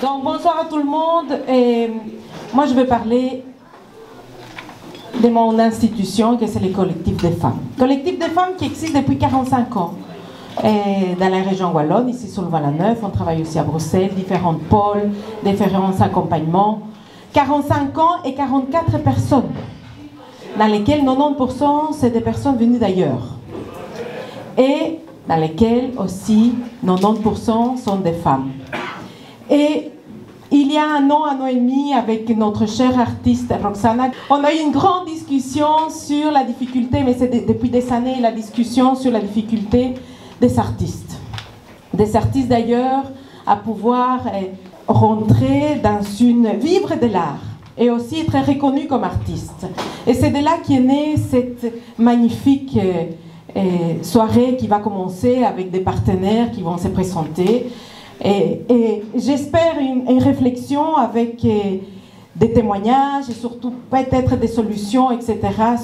Donc bonsoir à tout le monde. Et moi, je vais parler de mon institution, que c'est le collectif des femmes. Collectif des femmes qui existe depuis 45 ans. Dans la région wallonne, ici sur le Val-la-Neuve, on travaille aussi à Bruxelles, différents pôles, différents accompagnements. 45 ans et 44 personnes, dans lesquelles 90% c'est des personnes venues d'ailleurs. Et dans lesquelles aussi 90% sont des femmes. Et il y a un an, un an et demi, avec notre chère artiste Roxana, on a eu une grande discussion sur la difficulté, mais c'est depuis des années la discussion sur la difficulté des artistes. Des artistes d'ailleurs à pouvoir eh, rentrer dans une vivre de l'art et aussi être reconnu comme artiste. Et c'est de là qu'est née cette magnifique eh, eh, soirée qui va commencer avec des partenaires qui vont se présenter. Et, j'espère une, réflexion avec des témoignages et surtout peut-être des solutions, etc.,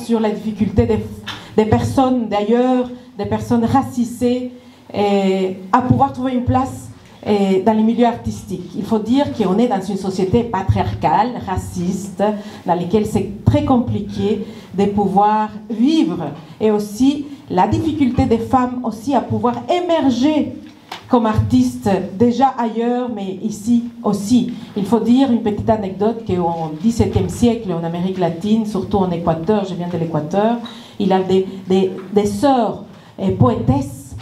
sur la difficulté des, personnes d'ailleurs, des personnes racisées, à pouvoir trouver une place dans les milieux artistiques. Il faut dire qu'on est dans une société patriarcale, raciste, dans laquelle c'est très compliqué de pouvoir vivre et aussi la difficulté des femmes aussi à pouvoir émerger comme artistes déjà ailleurs, mais ici aussi. Il faut dire une petite anecdote qu'au XVIIe siècle, en Amérique latine, surtout en Équateur, je viens de l'Équateur, il a des, des, sœurs et poétesses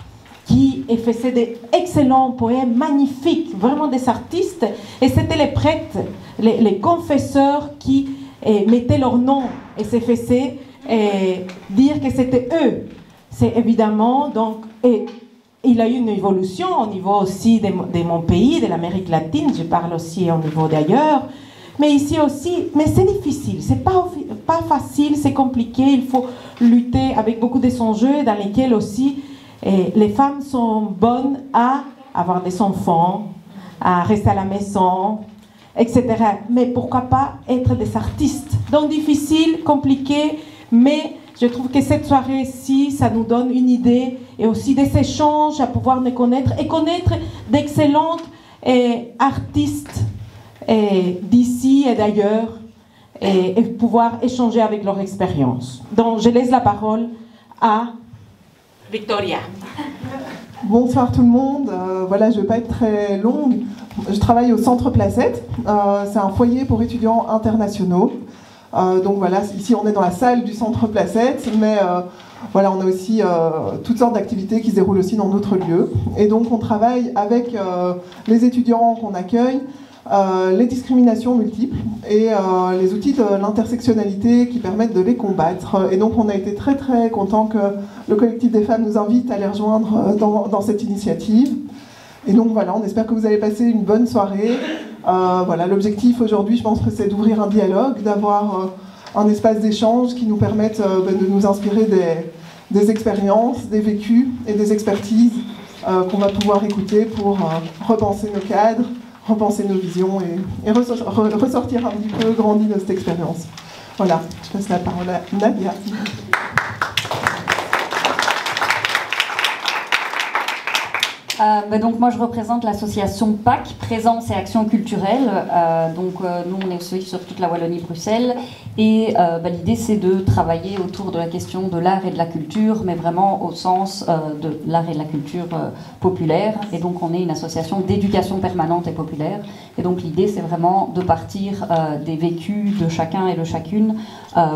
qui faisaient des excellents poèmes magnifiques, vraiment des artistes. Et c'était les prêtres, les, confesseurs qui eh, mettaient leur nom et se eh, dire que c'était eux. C'est évidemment, donc, et il a eu une évolution au niveau aussi de, mon pays, de l'Amérique latine, je parle aussi au niveau d'ailleurs. Mais ici aussi, mais c'est difficile, c'est pas, pas facile, c'est compliqué, il faut lutter avec beaucoup de enjeux dans lesquels aussi et les femmes sont bonnes à avoir des enfants, à rester à la maison, etc. Mais pourquoi pas être des artistes? Donc difficile, compliqué, mais je trouve que cette soirée-ci, ça nous donne une idée et aussi des échanges à pouvoir nous connaître et connaître d'excellentes eh, artistes eh, d'ici et d'ailleurs et, et pouvoir échanger avec leur expérience. Donc je laisse la parole à Victoria. Bonsoir tout le monde. Euh, voilà, je ne vais pas être très longue. Je travaille au Centre Placette. Euh, c'est un foyer pour étudiants internationaux. Euh, donc voilà, ici on est dans la salle du Centre Placette, mais voilà, on a aussi toutes sortes d'activités qui se déroulent aussi dans d'autres lieux. Et donc on travaille avec les étudiants qu'on accueille euh, les discriminations multiples et euh, les outils de l'intersectionnalité qui permettent de les combattre. Et donc on a été très très content que le collectif des femmes nous invite à les rejoindre euh, dans, cette initiative. Et donc voilà, on espère que vous allez passer une bonne soirée. Voilà, l'objectif aujourd'hui, je pense que c'est d'ouvrir un dialogue, d'avoir un espace d'échange qui nous permette ben, de nous inspirer des, expériences, des vécus et des expertises qu'on va pouvoir écouter pour repenser nos cadres, repenser nos visions et, ressortir un petit peu grandi de cette expérience. Voilà, je passe la parole à Nadia. Euh, bah, donc moi je représente l'association PAC, Présence et Action Culturelle. Euh, donc euh, nous on est aussi sur toute la Wallonie-Bruxelles et bah, l'idée c'est de travailler autour de la question de l'art et de la culture, mais vraiment au sens de l'art et de la culture populaire. Et donc on est une association d'éducation permanente et populaire. Et donc l'idée c'est vraiment de partir des vécus de chacun et de chacune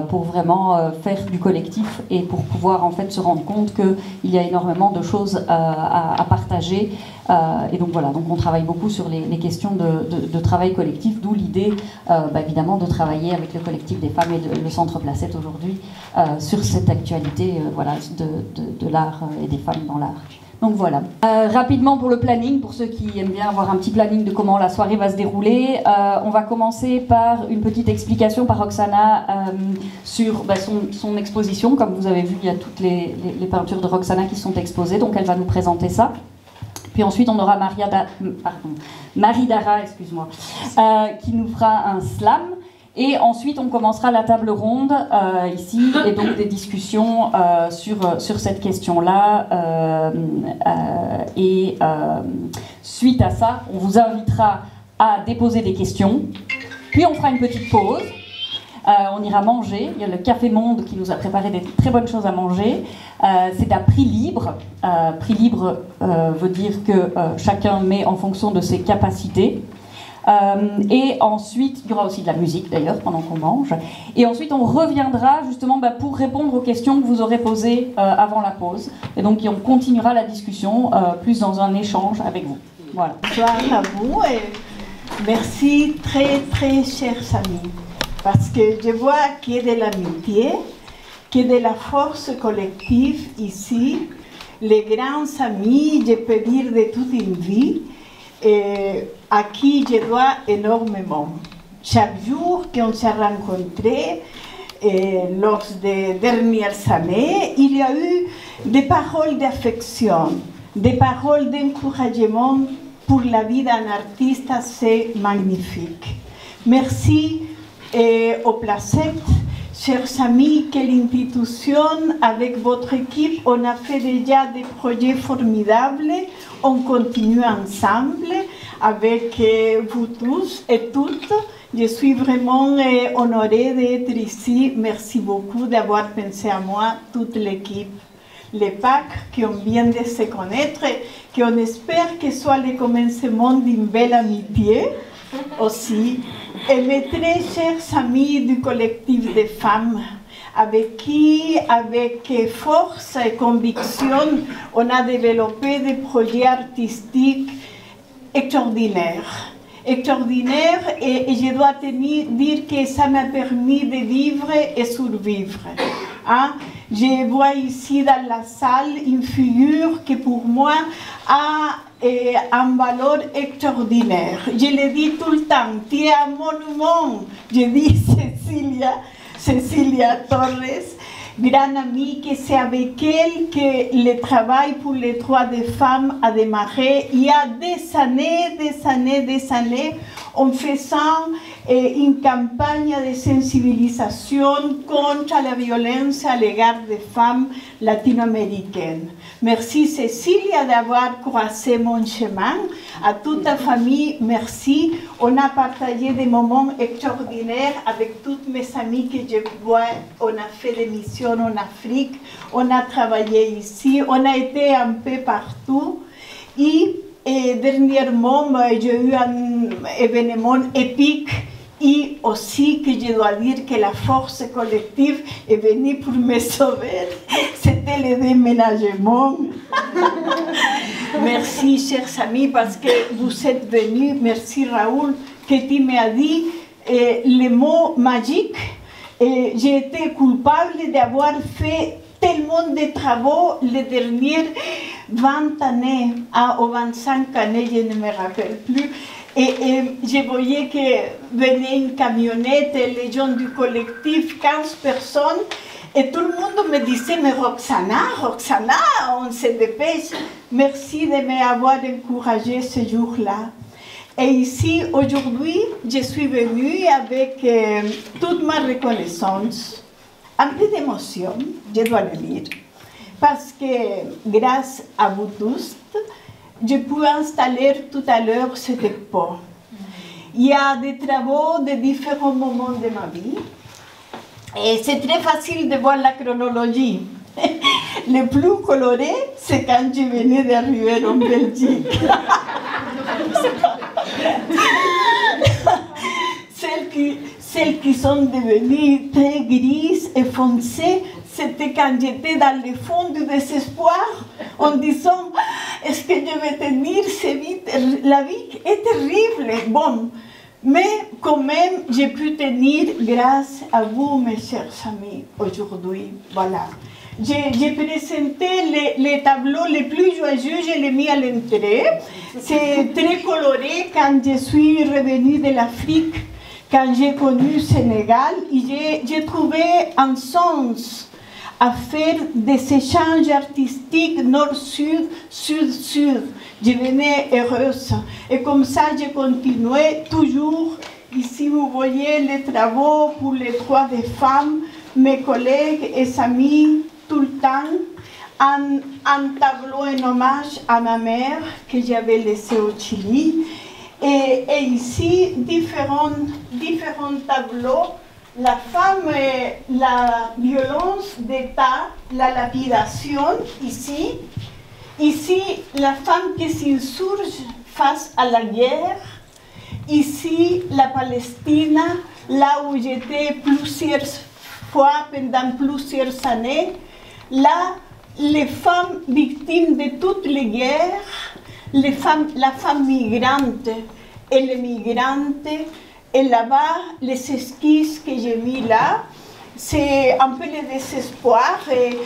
pour vraiment faire du collectif et pour pouvoir en fait se rendre compte qu'il y a énormément de choses à, à partager euh, et donc voilà, donc on travaille beaucoup sur les, questions de, travail collectif, d'où l'idée euh, bah, évidemment de travailler avec le collectif des femmes et le Centre Placette aujourd'hui euh, sur cette actualité voilà, de, l'art et des femmes dans l'art. Donc voilà. rapidement pour le planning, pour ceux qui aiment bien avoir un petit planning de comment la soirée va se dérouler, on va commencer par une petite explication par Roxana sur bah, son, exposition. Comme vous avez vu, il y a toutes les, peintures de Roxana qui sont exposées, donc elle va nous présenter ça. Puis ensuite, on aura Maria pardon, Marie Dara, excuse-moi, euh, qui nous fera un slam. Et ensuite, on commencera la table ronde euh, ici, et donc des discussions euh, sur, sur cette question-là. et suite à ça, on vous invitera à déposer des questions. Puis on fera une petite pause. Euh, on ira manger. Il y a le Café Monde qui nous a préparé des très bonnes choses à manger. Euh, c'est à prix libre. Euh, prix libre veut dire que chacun met en fonction de ses capacités. Et ensuite, il y aura aussi de la musique d'ailleurs pendant qu'on mange. Et ensuite, on reviendra justement bah, pour répondre aux questions que vous aurez posées avant la pause. Et donc, on continuera la discussion plus dans un échange avec vous. Voilà. Bonsoir à vous et merci très très chers amis parce que je vois qu'il y a de l'amitié, qu'il y a de la force collective ici, les grands amis, je peux dire de toute une vie, à qui je dois énormément. Chaque jour qu'on s'est rencontrés, et lors des dernières années, il y a eu des paroles d'affection, des paroles d'encouragement pour la vie d'un artiste assez magnifique. Merci et au Placette, chers amis, quelle institution, avec votre équipe, on a fait déjà des projets formidables. On continue ensemble avec euh, vous tous et toutes. Je suis vraiment euh, honorée d'être ici. Merci beaucoup d'avoir pensé à moi, toute l'équipe. Les PAC qui on vient de se connaître, qu'on espère que soit le commencement d'une belle amitié aussi et mes très chers amis du collectif des femmes, avec qui, avec force et conviction, on a développé des projets artistiques extraordinaires. Extraordinaires et, je dois tenir, dire que ça m'a permis de vivre et survivre. Hein? Je vois ici dans la salle une figure qui pour moi a et un valeur extraordinaire. Je le dis tout le temps, tu es un monument. Je dis Cecilia, Cecilia Torres, grande amie, que c'est avec elle que le travail pour les droits des femmes a démarré il y a des années, des années, des années, en faisant eh, une campagne de sensibilisation contre la violence à l'égard des femmes latino-américaines. Merci Cécilia d'avoir croisé mon chemin. À toute ta famille, merci. On a partagé des moments extraordinaires avec toutes mes amies que je vois. On a fait des missions en Afrique, on a travaillé ici, on a été un peu partout. Et, et dernièrement, j'ai eu un événement épique et aussi que je dois dire que la force collective est venue pour me sauver. C'était le déménagement. Merci, chers amis, parce que vous êtes venus. Merci, Raoul, que tu m'as dit eh, les mots magiques. Et j'ai été coupable d'avoir fait tellement de travaux les dernières 20 années, ah, ou 25 années, je ne me rappelle plus. Et, je voyais que venait une camionnette, les gens du collectif, 15 personnes, et tout le monde me disait, mais Roxana, Roxana, on se dépêche. Merci de m'avoir encouragé ce jour-là. Et ici, aujourd'hui, je suis venue avec euh, toute ma reconnaissance, un peu d'émotion, je dois le dire, parce que grâce à vous tous, je peux installer tout à l'heure cette dépôt. Il y a des travaux de différents moments de ma vie. Et c'est très facile de voir la chronologie. Le plus coloré, c'est quand je venais d'arriver en Belgique. celles, qui, celles qui sont devenues très grises et foncées, c'était quand j'étais dans le fond du désespoir en disant est-ce que je vais tenir La vie est terrible. Bon, mais quand même, j'ai pu tenir grâce à vous, mes chers amis, aujourd'hui. Voilà. J'ai présenté les, tableaux les plus joyeux, je les mis à l'entrée. C'est très coloré quand je suis revenue de l'Afrique, quand j'ai connu Sénégal, j'ai trouvé un sens à faire des échanges artistiques nord-sud, sud-sud. Je venais heureuse. Et comme ça, j'ai continué toujours. Ici, vous voyez les travaux pour les droits des femmes, mes collègues et amis tout le temps. Un, un tableau en hommage à ma mère que j'avais laissé au Chili. Et, ici, différents tableaux. La femme, la violence d'État, la lapidation, ici. Ici, la femme qui s'insurge face à la guerre. Ici, la Palestine, là où j'étais plusieurs fois pendant plusieurs années. Là, les femmes victimes de toutes les guerres, les femmes, la femme migrante et les migrantes. Et là-bas, les esquisses que j'ai mis là, c'est un peu le désespoir. Et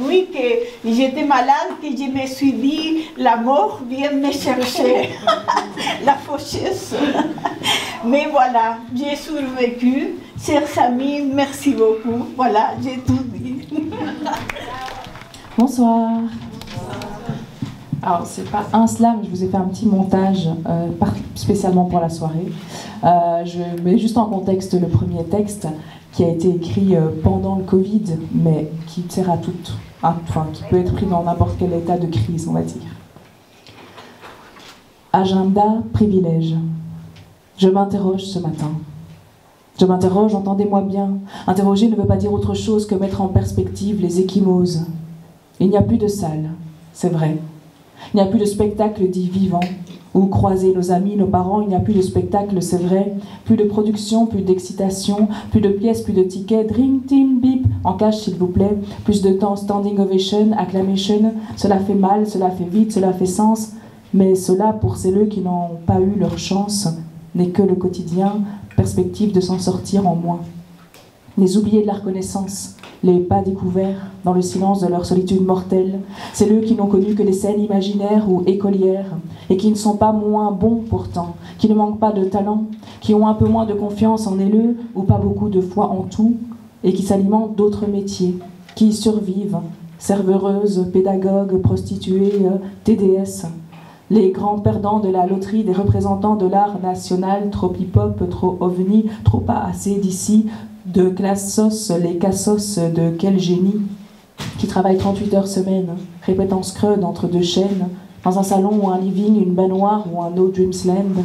nuit que j'étais malade, que je me suis dit, la mort vient me chercher, la faucheuse. Mais voilà, j'ai survécu. Chers amis, merci beaucoup. Voilà, j'ai tout dit. Bonsoir. Alors, c'est pas un slam, je vous ai fait un petit montage euh, spécialement pour la soirée. Euh, je mets juste en contexte le premier texte qui a été écrit euh, pendant le Covid, mais qui sert à tout, enfin, qui peut être pris dans n'importe quel état de crise, on va dire. Agenda privilège. Je m'interroge ce matin. Je m'interroge, entendez-moi bien. Interroger ne veut pas dire autre chose que mettre en perspective les échymoses. Il n'y a plus de salle, c'est vrai. Il n'y a plus de spectacle dit vivant, où croiser nos amis, nos parents, il n'y a plus de spectacle, c'est vrai. Plus de production, plus d'excitation, plus de pièces, plus de tickets. Dream team, bip, en cache s'il vous plaît. Plus de temps, standing ovation, acclamation. Cela fait mal, cela fait vite, cela fait sens. Mais cela, pour celles qui n'ont pas eu leur chance, n'est que le quotidien, perspective de s'en sortir en moins. Les oubliés de la reconnaissance, les pas découverts dans le silence de leur solitude mortelle. C'est eux qui n'ont connu que les scènes imaginaires ou écolières, et qui ne sont pas moins bons pourtant, qui ne manquent pas de talent, qui ont un peu moins de confiance en eux ou pas beaucoup de foi en tout, et qui s'alimentent d'autres métiers, qui survivent, serveureuses, pédagogues, prostituées, TDS, les grands perdants de la loterie des représentants de l'art national, trop hip-hop, trop ovni, trop pas assez d'ici, de classos, les cassos de quel génie, qui travaillent 38 heures semaine, répétant scrud entre deux chaînes, dans un salon ou un living, une baignoire ou un No Dreamsland.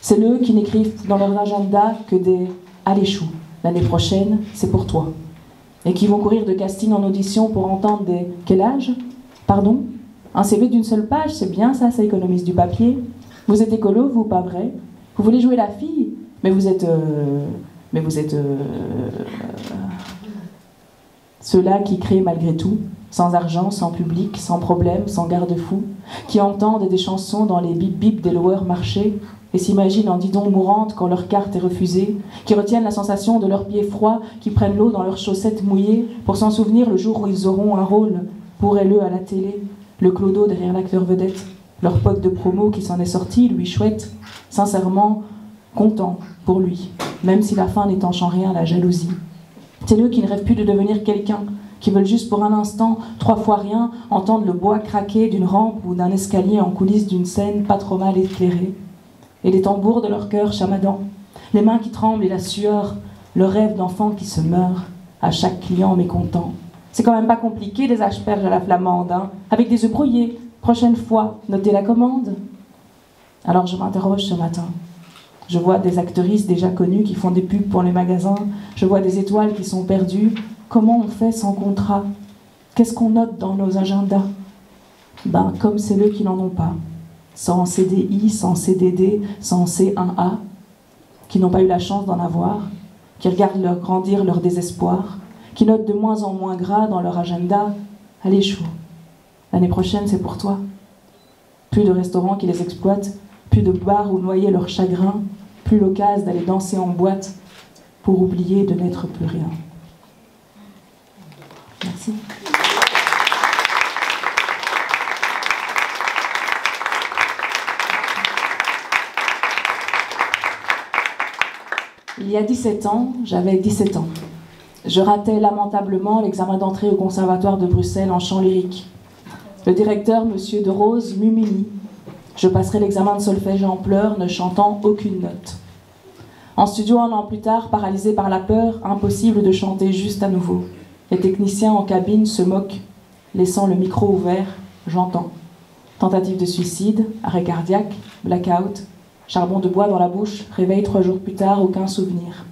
C'est eux qui n'écrivent dans leur agenda que des Allez chou, l'année prochaine, c'est pour toi. Et qui vont courir de casting en audition pour entendre des Quel âge? Pardon? Un CV d'une seule page, c'est bien ça, ça économise du papier. Vous êtes écolo, vous, pas vrai? Vous voulez jouer la fille Mais vous êtes. Euh, mais vous êtes euh, ceux-là qui créent malgré tout, sans argent, sans public, sans problème, sans garde-fou, qui entendent des chansons dans les bip-bip des loueurs marchés et s'imaginent en didon mourantes quand leur carte est refusée, qui retiennent la sensation de leurs pieds froids, qui prennent l'eau dans leurs chaussettes mouillées pour s'en souvenir le jour où ils auront un rôle, pour eux à la télé, le clodo derrière l'acteur vedette, leur pote de promo qui s'en est sorti, lui chouette, sincèrement content pour lui, même si la fin n'étanche en rien la jalousie. C'est eux qui ne rêvent plus de devenir quelqu'un, qui veulent juste pour un instant, trois fois rien, entendre le bois craquer d'une rampe ou d'un escalier en coulisses d'une scène pas trop mal éclairée. Et les tambours de leur cœur chamadant, les mains qui tremblent et la sueur, le rêve d'enfant qui se meurt à chaque client mécontent. C'est quand même pas compliqué des asperges à la flamande, hein, avec des œufs brouillés. Prochaine fois, notez la commande. Alors je m'interroge ce matin. Je vois des actrices déjà connues qui font des pubs pour les magasins. Je vois des étoiles qui sont perdues. Comment on fait sans contrat? Qu'est-ce qu'on note dans nos agendas? Ben, comme c'est eux qui n'en ont pas. Sans CDI, sans CDD, sans C1A, qui n'ont pas eu la chance d'en avoir, qui regardent leur grandir leur désespoir, qui notent de moins en moins gras dans leur agenda Allez, chou, l'année prochaine c'est pour toi. Plus de restaurants qui les exploitent, plus de bars où noyer leur chagrin, plus l'occasion d'aller danser en boîte pour oublier de n'être plus rien. Merci. Il y a 17 ans, j'avais 17 ans. Je ratais lamentablement l'examen d'entrée au Conservatoire de Bruxelles en chant lyrique. Le directeur, M. De Rose, m'humilie je passerai l'examen de solfège en pleurs, ne chantant aucune note. En studio, un an plus tard, paralysé par la peur, impossible de chanter juste à nouveau. Les techniciens en cabine se moquent, laissant le micro ouvert, j'entends. Tentative de suicide, arrêt cardiaque, blackout. Charbon de bois dans la bouche, réveil trois jours plus tard, aucun souvenir.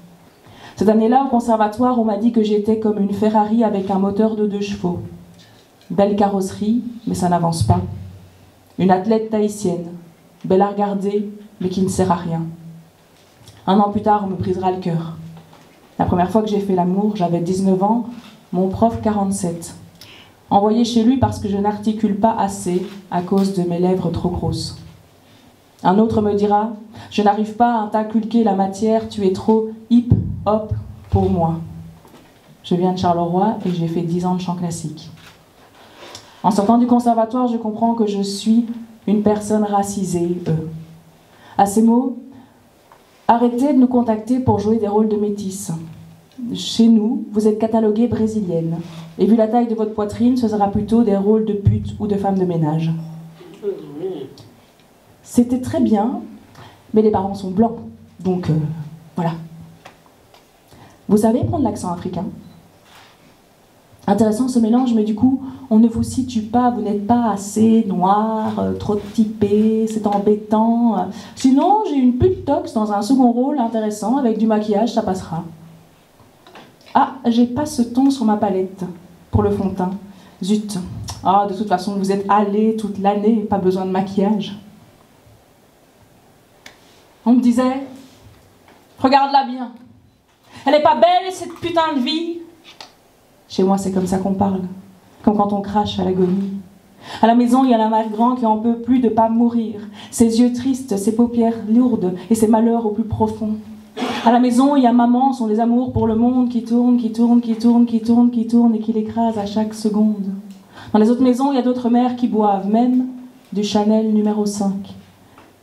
Cette année-là, au conservatoire, on m'a dit que j'étais comme une Ferrari avec un moteur de deux chevaux. Belle carrosserie, mais ça n'avance pas. Une athlète tahitienne, belle à regarder, mais qui ne sert à rien. Un an plus tard, on me brisera le cœur. La première fois que j'ai fait l'amour, j'avais 19 ans, mon prof 47. Envoyé chez lui parce que je n'articule pas assez à cause de mes lèvres trop grosses. Un autre me dira Je n'arrive pas à t'inculquer la matière, tu es trop hip-hop pour moi. Je viens de Charleroi et j'ai fait 10 ans de chant classique. En sortant du conservatoire, je comprends que je suis une personne racisée, eux. À ces mots, arrêtez de nous contacter pour jouer des rôles de métis. Chez nous, vous êtes cataloguée brésilienne. Et vu la taille de votre poitrine, ce sera plutôt des rôles de pute ou de femme de ménage. C'était très bien, mais les parents sont blancs. Donc, euh, voilà. Vous savez prendre l'accent africain? Intéressant ce mélange, mais du coup, on ne vous situe pas, vous n'êtes pas assez noir, euh, trop typé, c'est embêtant. Sinon, j'ai une pute tox dans un second rôle intéressant, avec du maquillage, ça passera. Ah, j'ai pas ce ton sur ma palette pour le fond de teint. Zut. Ah, de toute façon, vous êtes allé toute l'année, pas besoin de maquillage. On me disait, regarde-la bien. Elle est pas belle, cette putain de vie chez moi, c'est comme ça qu'on parle, comme quand on crache à l'agonie. À la maison, il y a la mère grand qui en peut plus de pas mourir, ses yeux tristes, ses paupières lourdes et ses malheurs au plus profond. À la maison, il y a maman, son des amours pour le monde qui tourne, qui tourne, qui tourne, qui tourne, qui tourne et qui l'écrase à chaque seconde. Dans les autres maisons, il y a d'autres mères qui boivent, même du Chanel numéro 5.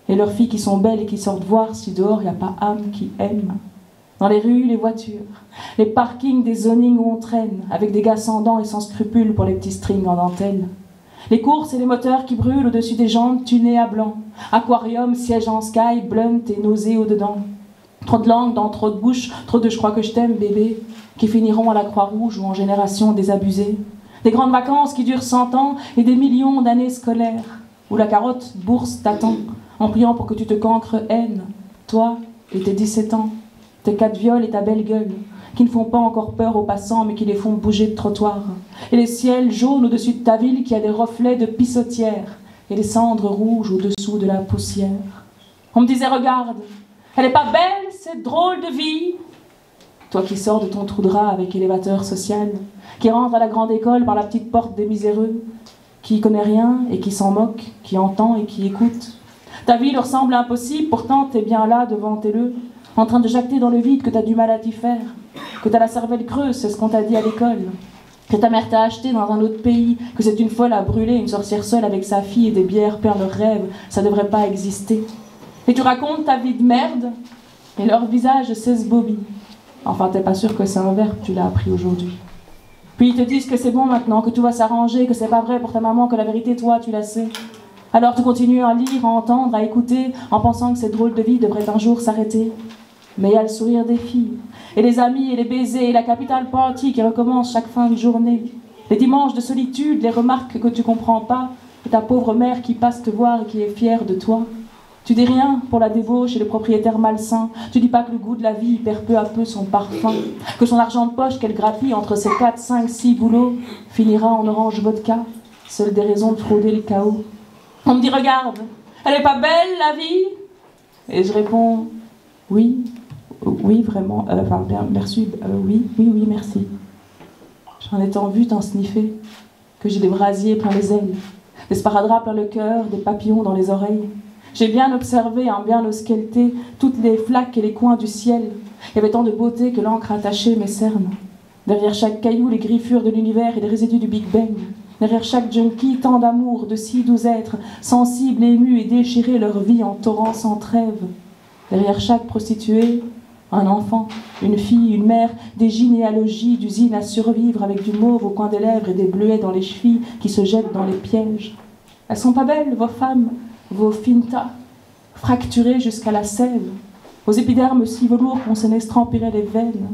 Et leurs filles qui sont belles et qui sortent voir si dehors il n'y a pas âme qui aime. Dans les rues, les voitures, les parkings des zonings où on traîne, avec des gars sans dents et sans scrupules pour les petits strings en dentelle. Les courses et les moteurs qui brûlent au-dessus des jambes tunées à blanc. Aquarium, siège en sky, blunt et nausée au-dedans. Trop de langues dans trop de bouches, trop de je crois que je t'aime, bébé, qui finiront à la Croix-Rouge ou en génération désabusée. Des grandes vacances qui durent cent ans et des millions d'années scolaires, où la carotte bourse t'attend, en priant pour que tu te cancres haine, toi et tes 17 ans tes quatre viols et ta belle gueule, qui ne font pas encore peur aux passants, mais qui les font bouger de trottoir. Et les ciels jaunes au-dessus de ta ville qui a des reflets de pissotière, et les cendres rouges au-dessous de la poussière. On me disait, regarde, elle n'est pas belle, cette drôle de vie. Toi qui sors de ton trou de rat avec élévateur social, qui rentre à la grande école par la petite porte des miséreux, qui connaît rien et qui s'en moque, qui entend et qui écoute. Ta vie leur semble impossible, pourtant t'es bien là devant tes leux, en train de jacter dans le vide que tu as du mal à t'y faire, que tu as la cervelle creuse, c'est ce qu'on t'a dit à l'école, que ta mère t'a acheté dans un autre pays, que c'est une folle à brûler, une sorcière seule avec sa fille et des bières perdent leurs rêves, ça devrait pas exister. Et tu racontes ta vie de merde, et leur visage cesse Bobby. Enfin, t'es pas sûr que c'est un verbe, tu l'as appris aujourd'hui. Puis ils te disent que c'est bon maintenant, que tout va s'arranger, que c'est pas vrai pour ta maman, que la vérité, toi, tu la sais. Alors tu continues à lire, à entendre, à écouter, en pensant que cette drôle de vie devrait un jour s'arrêter. Mais il y a le sourire des filles, et les amis, et les baisers, et la capitale party qui recommence chaque fin de journée. Les dimanches de solitude, les remarques que tu comprends pas, et ta pauvre mère qui passe te voir et qui est fière de toi. Tu dis rien pour la débauche et le propriétaire malsain. Tu dis pas que le goût de la vie perd peu à peu son parfum, que son argent de poche qu'elle grappille entre ses 4, 5, 6 boulots finira en orange vodka, seule des raisons de frauder le chaos. On me dit regarde, elle est pas belle la vie? Et je réponds oui, oui, vraiment. Euh, enfin, merci. Euh, oui, oui, oui, merci. J'en ai tant vu, tant sniffé, que j'ai des brasiers plein les ailes, des sparadraps plein le cœur, des papillons dans les oreilles. J'ai bien observé, en bien ausculté, toutes les flaques et les coins du ciel. Il y avait tant de beauté que l'encre attachait mes cernes. Derrière chaque caillou, les griffures de l'univers et les résidus du Big Bang. Derrière chaque junkie, tant d'amour, de si doux êtres, sensibles, émus et déchirés leur vie en torrent sans trêve. Derrière chaque prostituée, un enfant, une fille, une mère, des généalogies d'usines à survivre avec du mauve au coin des lèvres et des bleuets dans les chevilles qui se jettent dans les pièges. Elles sont pas belles, vos femmes, vos fintas, fracturées jusqu'à la sève, aux épidermes si velours qu'on s'en estrempirait les veines,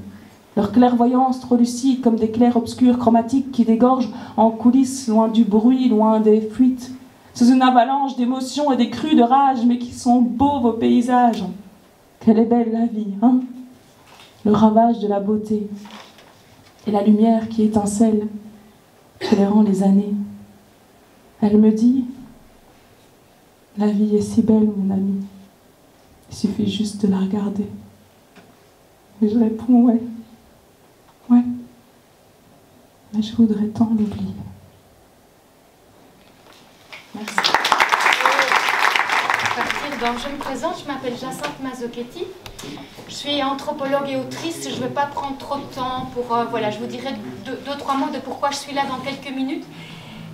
leur clairvoyance trop lucide comme des clairs obscurs chromatiques qui dégorgent en coulisses loin du bruit, loin des fuites, sous une avalanche d'émotions et des crues de rage, mais qui sont beaux vos paysages. Quelle est belle la vie, hein Le ravage de la beauté et la lumière qui étincelle, éclairant les années. Elle me dit La vie est si belle, mon ami. Il suffit juste de la regarder. Et je réponds Ouais. Ouais. Mais je voudrais tant l'oublier. Merci. Je me présente, je m'appelle Jacinthe Mazzochetti. Je suis anthropologue et autrice. Je ne vais pas prendre trop de temps pour. Euh, voilà, je vous dirai deux, deux, trois mots de pourquoi je suis là dans quelques minutes.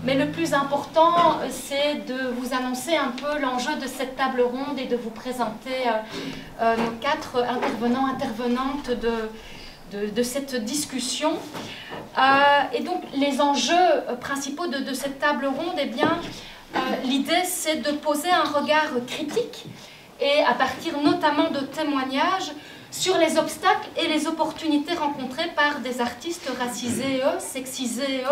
Mais le plus important, c'est de vous annoncer un peu l'enjeu de cette table ronde et de vous présenter euh, euh, nos quatre intervenants, intervenantes de, de, cette discussion. Et donc, les enjeux principaux de, de cette table ronde, eh bien, l'idée, c'est de poser un regard critique et à partir notamment de témoignages sur les obstacles et les opportunités rencontrées par des artistes racisés, sexisés,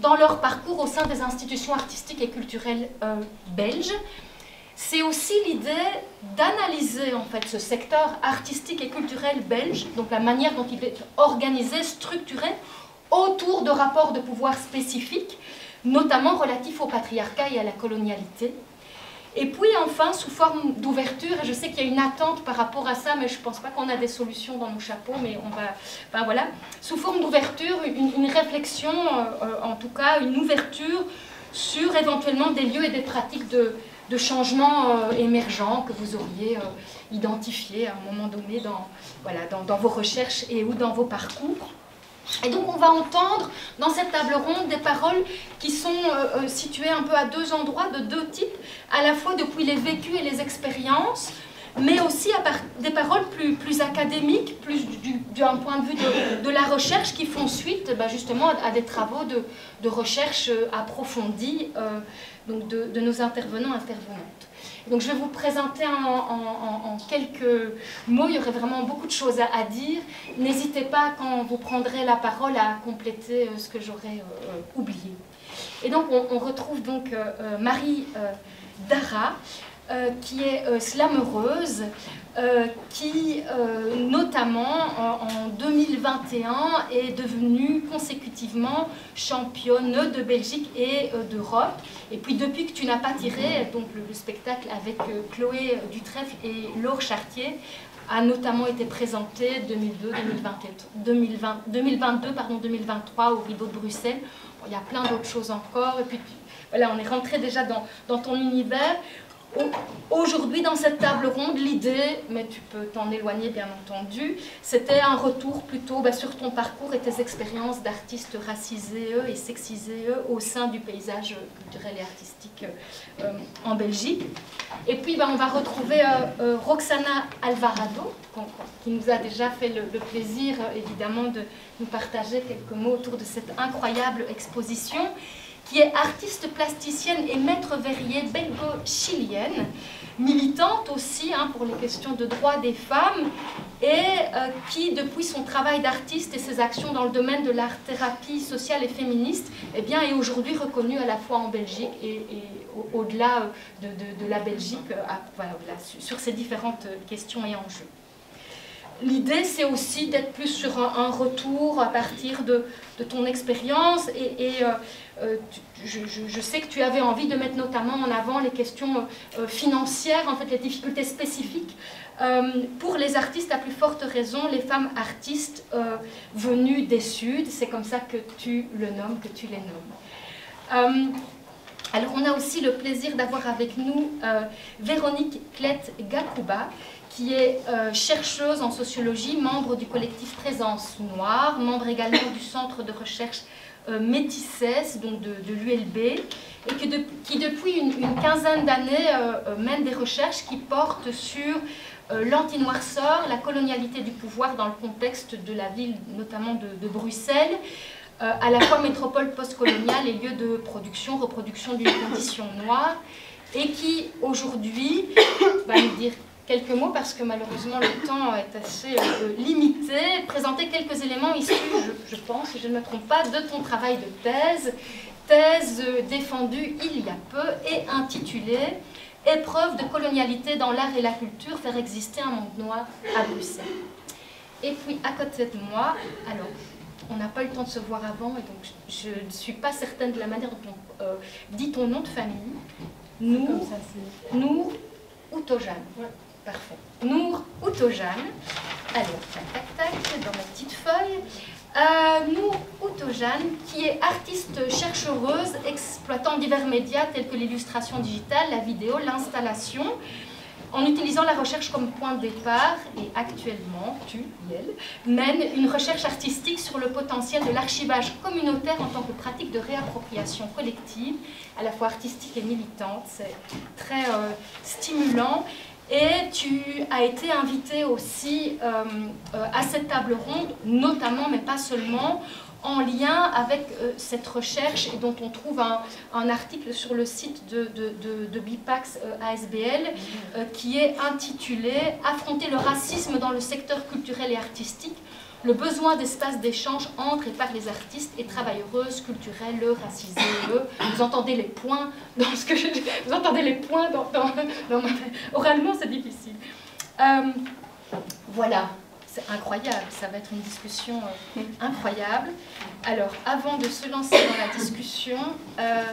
dans leur parcours au sein des institutions artistiques et culturelles euh, belges. C'est aussi l'idée d'analyser en fait ce secteur artistique et culturel belge, donc la manière dont il est organisé, structuré, autour de rapports de pouvoir spécifiques, notamment relatifs au patriarcat et à la colonialité. Et puis enfin, sous forme d'ouverture, et je sais qu'il y a une attente par rapport à ça, mais je ne pense pas qu'on a des solutions dans nos chapeaux, mais on va... Enfin voilà, sous forme d'ouverture, une, réflexion, euh, en tout cas, une ouverture sur éventuellement des lieux et des pratiques de, changement euh, émergents que vous auriez euh, identifiés à un moment donné dans, voilà, dans vos recherches et ou dans vos parcours. Et donc on va entendre dans cette table ronde des paroles qui sont euh, situées un peu à deux endroits, de deux types, à la fois depuis les vécus et les expériences, mais aussi des paroles plus, académiques, plus d'un point de vue de, la recherche, qui font suite bah, justement à, des travaux de, recherche approfondis euh, de, de nos intervenants intervenantes. Donc je vais vous présenter en, quelques mots, il y aurait vraiment beaucoup de choses à, dire. N'hésitez pas quand vous prendrez la parole à compléter euh, ce que j'aurais euh, oublié. Et donc on, retrouve donc euh, Marie Dara, qui est euh, slameuse, euh, qui notamment en, en, 2021 est devenue consécutivement championne de Belgique et d'Europe. Et puis depuis que tu n'as pas tiré, donc le, le spectacle avec Chloé Dutrèfle et Laure Chartier a notamment été présenté 2002, 2020, 2022, pardon, 2023 au Rideau de Bruxelles. Il y a plein d'autres choses encore. Et puis voilà, on est rentré déjà dans ton univers. Aujourd'hui, dans cette table ronde, l'idée, mais tu peux t'en éloigner bien entendu, c'était un retour plutôt bah, sur ton parcours et tes expériences d'artistes racisés et sexisés au sein du paysage culturel et artistique euh, en Belgique. Et puis, bah, on va retrouver euh, euh, Roxana Alvarado, qui nous a déjà fait le, le, plaisir, évidemment, de nous partager quelques mots autour de cette incroyable exposition qui est artiste plasticienne et maître verrier belgo-chilienne, militante aussi hein, pour les questions de droits des femmes et euh, qui, depuis son travail d'artiste et ses actions dans le domaine de l'art-thérapie sociale et féministe, eh bien, est aujourd'hui reconnue à la fois en Belgique et, au-delà de, de, la Belgique voilà, sur ces différentes questions et enjeux. L'idée, c'est aussi d'être plus sur un, retour à partir de, ton expérience et, euh, euh, je, sais que tu avais envie de mettre notamment en avant les questions euh, financières, en fait les difficultés spécifiques euh, pour les artistes, à plus forte raison, les femmes artistes euh, venues des Suds, c'est comme ça que tu les nommes. Euh, alors on a aussi le plaisir d'avoir avec nous Véronique Klett-Gakuba, qui est euh, chercheuse en sociologie, membre du collectif Présence Noire, membre également du centre de recherche euh, donc de, l'ULB, et qui, de, qui, depuis une, quinzaine d'années euh, mène des recherches qui portent sur l'antinoirceur, la colonialité du pouvoir dans le contexte de la ville, notamment de, de Bruxelles, à la fois métropole postcoloniale et lieu de production, reproduction d'une condition noire, et qui aujourd'hui va nous dire quelques mots parce que malheureusement le temps est assez euh, limité. Présenter quelques éléments issus, je, je, pense, si je ne me trompe pas, de ton travail de thèse thèse défendue il y a peu et intitulée Épreuve de colonialité dans l'art et la culture, faire exister un monde noir à Bruxelles. Et puis à côté de moi, alors on n'a pas eu le temps de se voir avant, et donc je ne suis pas certaine de la manière dont on euh, dit ton nom de famille. Nour, Nour Outojane. Parfait. Nour Outojane. Alors, tac, tac, tac, dans ma petite feuille. Euh, Nour Outojane, qui est artiste chercheuse, exploitant divers médias tels que l'illustration digitale, la vidéo, l'installation, en utilisant la recherche comme point de départ, et actuellement, tu, elle, mène une recherche artistique sur le potentiel de l'archivage communautaire en tant que pratique de réappropriation collective, à la fois artistique et militante. C'est très euh, stimulant. Et tu as été invité aussi euh, euh, à cette table ronde, notamment, mais pas seulement, en lien avec euh, cette recherche et dont on trouve un, article sur le site de, BIPAX ASBL qui est intitulé Affronter le racisme dans le secteur culturel et artistique, le besoin d'espace d'échange entre et par les artistes et travailleuses culturelles, racisées. Vous entendez les points dans ce que je, vous entendez les points dans, dans, oralement c'est difficile. voilà, c'est incroyable, ça va être une discussion euh, incroyable. Alors, avant de se lancer dans la discussion, euh,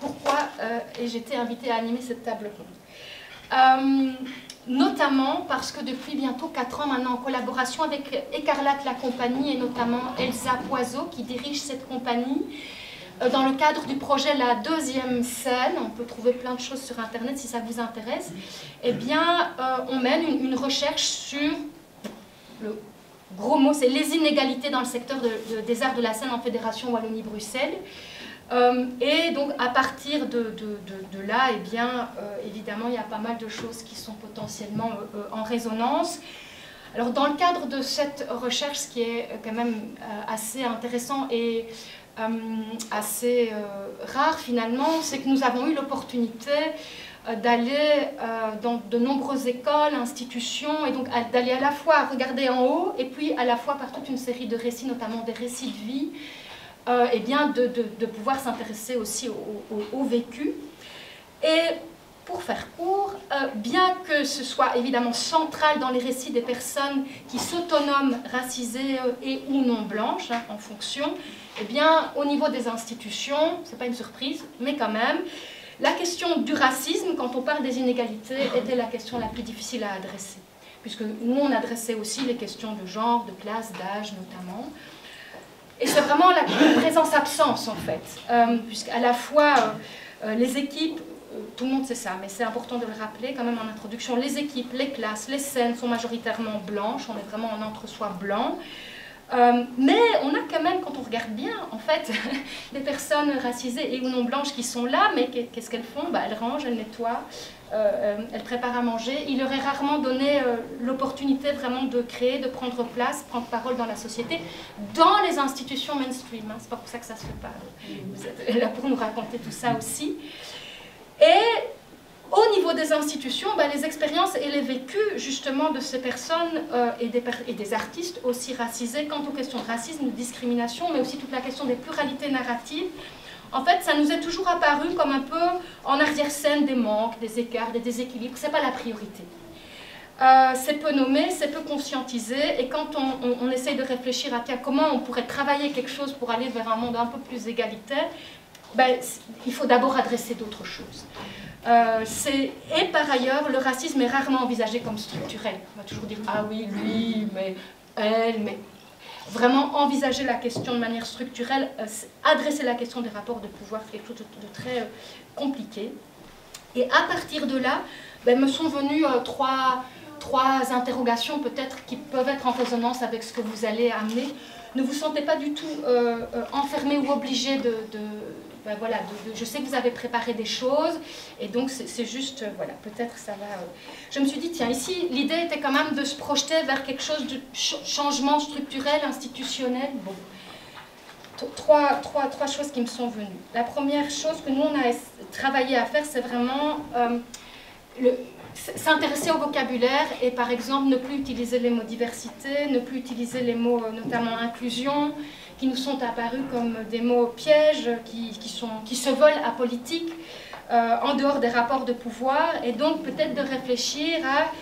pourquoi euh, ai-je été invitée à animer cette table ronde? Notamment parce que depuis bientôt 4 ans maintenant, en collaboration avec Écarlate la compagnie et notamment Elsa Poiseau qui dirige cette compagnie, dans le cadre du projet La Deuxième Scène, on peut trouver plein de choses sur Internet si ça vous intéresse, eh bien, on mène une recherche sur le gros mot, c'est les inégalités dans le secteur des arts de la scène en Fédération Wallonie-Bruxelles. Euh, et donc à partir de, là, eh bien, euh, évidemment, il y a pas mal de choses qui sont potentiellement euh, en résonance. Alors dans le cadre de cette recherche, ce qui est quand même assez intéressant et assez rare finalement, c'est que nous avons eu l'opportunité d'aller dans de nombreuses écoles, institutions, et donc d'aller à la fois regarder en haut, et puis à la fois par toute une série de récits, notamment des récits de vie, euh, et bien de, de, pouvoir s'intéresser aussi au, vécu. Et pour faire court, bien que ce soit évidemment central dans les récits des personnes qui s'autonoment racisées et ou non blanches, hein, en fonction, et bien au niveau des institutions, c'est pas une surprise, mais quand même, la question du racisme, quand on parle des inégalités, était la question la plus difficile à adresser. Puisque nous, on adressait aussi les questions de genre, de classe, d'âge notamment. Et c'est vraiment la présence-absence, en fait. Euh, Puisqu'à la fois, euh, euh, les équipes, euh, tout le monde sait ça, mais c'est important de le rappeler quand même en introduction, les équipes, les classes, les scènes sont majoritairement blanches, on est vraiment en entre-soi blanc. Mais on a quand même, quand on regarde bien, en fait, des personnes racisées et ou non blanches qui sont là, mais qu'est-ce qu'elles font? Bah, Elles rangent, elles nettoient, euh, euh, elles préparent à manger. Il leur est rarement donné l'opportunité vraiment de créer, de prendre place, prendre parole dans la société, dans les institutions mainstream. Hein. C'est pas pour ça que ça se pas. Vous êtes là pour nous raconter tout ça aussi. Et au niveau des institutions, ben, les expériences et les vécus justement de ces personnes euh, et, des, et, des, artistes aussi racisés quant aux questions de racisme, de discrimination, mais aussi toute la question des pluralités narratives, en fait, ça nous est toujours apparu comme un peu en arrière-scène des manques, des écarts, des déséquilibres. Ce n'est pas la priorité. Euh, c'est peu nommé, c'est peu conscientisé, et quand on, essaye de réfléchir à comment on pourrait travailler quelque chose pour aller vers un monde un peu plus égalitaire, ben, il faut d'abord adresser d'autres choses. Euh, et par ailleurs, le racisme est rarement envisagé comme structurel. On va toujours dire ah oui, lui, mais elle, mais vraiment envisager la question de manière structurelle, euh, adresser la question des rapports de pouvoir, quelque chose de, très euh, compliqué. Et à partir de là, ben, me sont venues trois, trois interrogations peut-être qui peuvent être en résonance avec ce que vous allez amener. Ne vous sentez pas du tout enfermé ou obligé de ben voilà, je sais que vous avez préparé des choses, et donc c'est juste, euh, voilà, peut-être ça va... Euh. Je me suis dit, tiens, ici, l'idée était quand même de se projeter vers quelque chose de changement structurel, institutionnel. Bon, trois, trois, trois choses qui me sont venues. La première chose que nous, on a travaillé à faire, c'est vraiment... Euh, s'intéresser au vocabulaire et par exemple ne plus utiliser les mots diversité, ne plus utiliser les mots notamment inclusion, qui nous sont apparus comme des mots pièges, qui, qui, sont, qui se volent à politique, euh, en dehors des rapports de pouvoir, et donc peut-être de réfléchir à,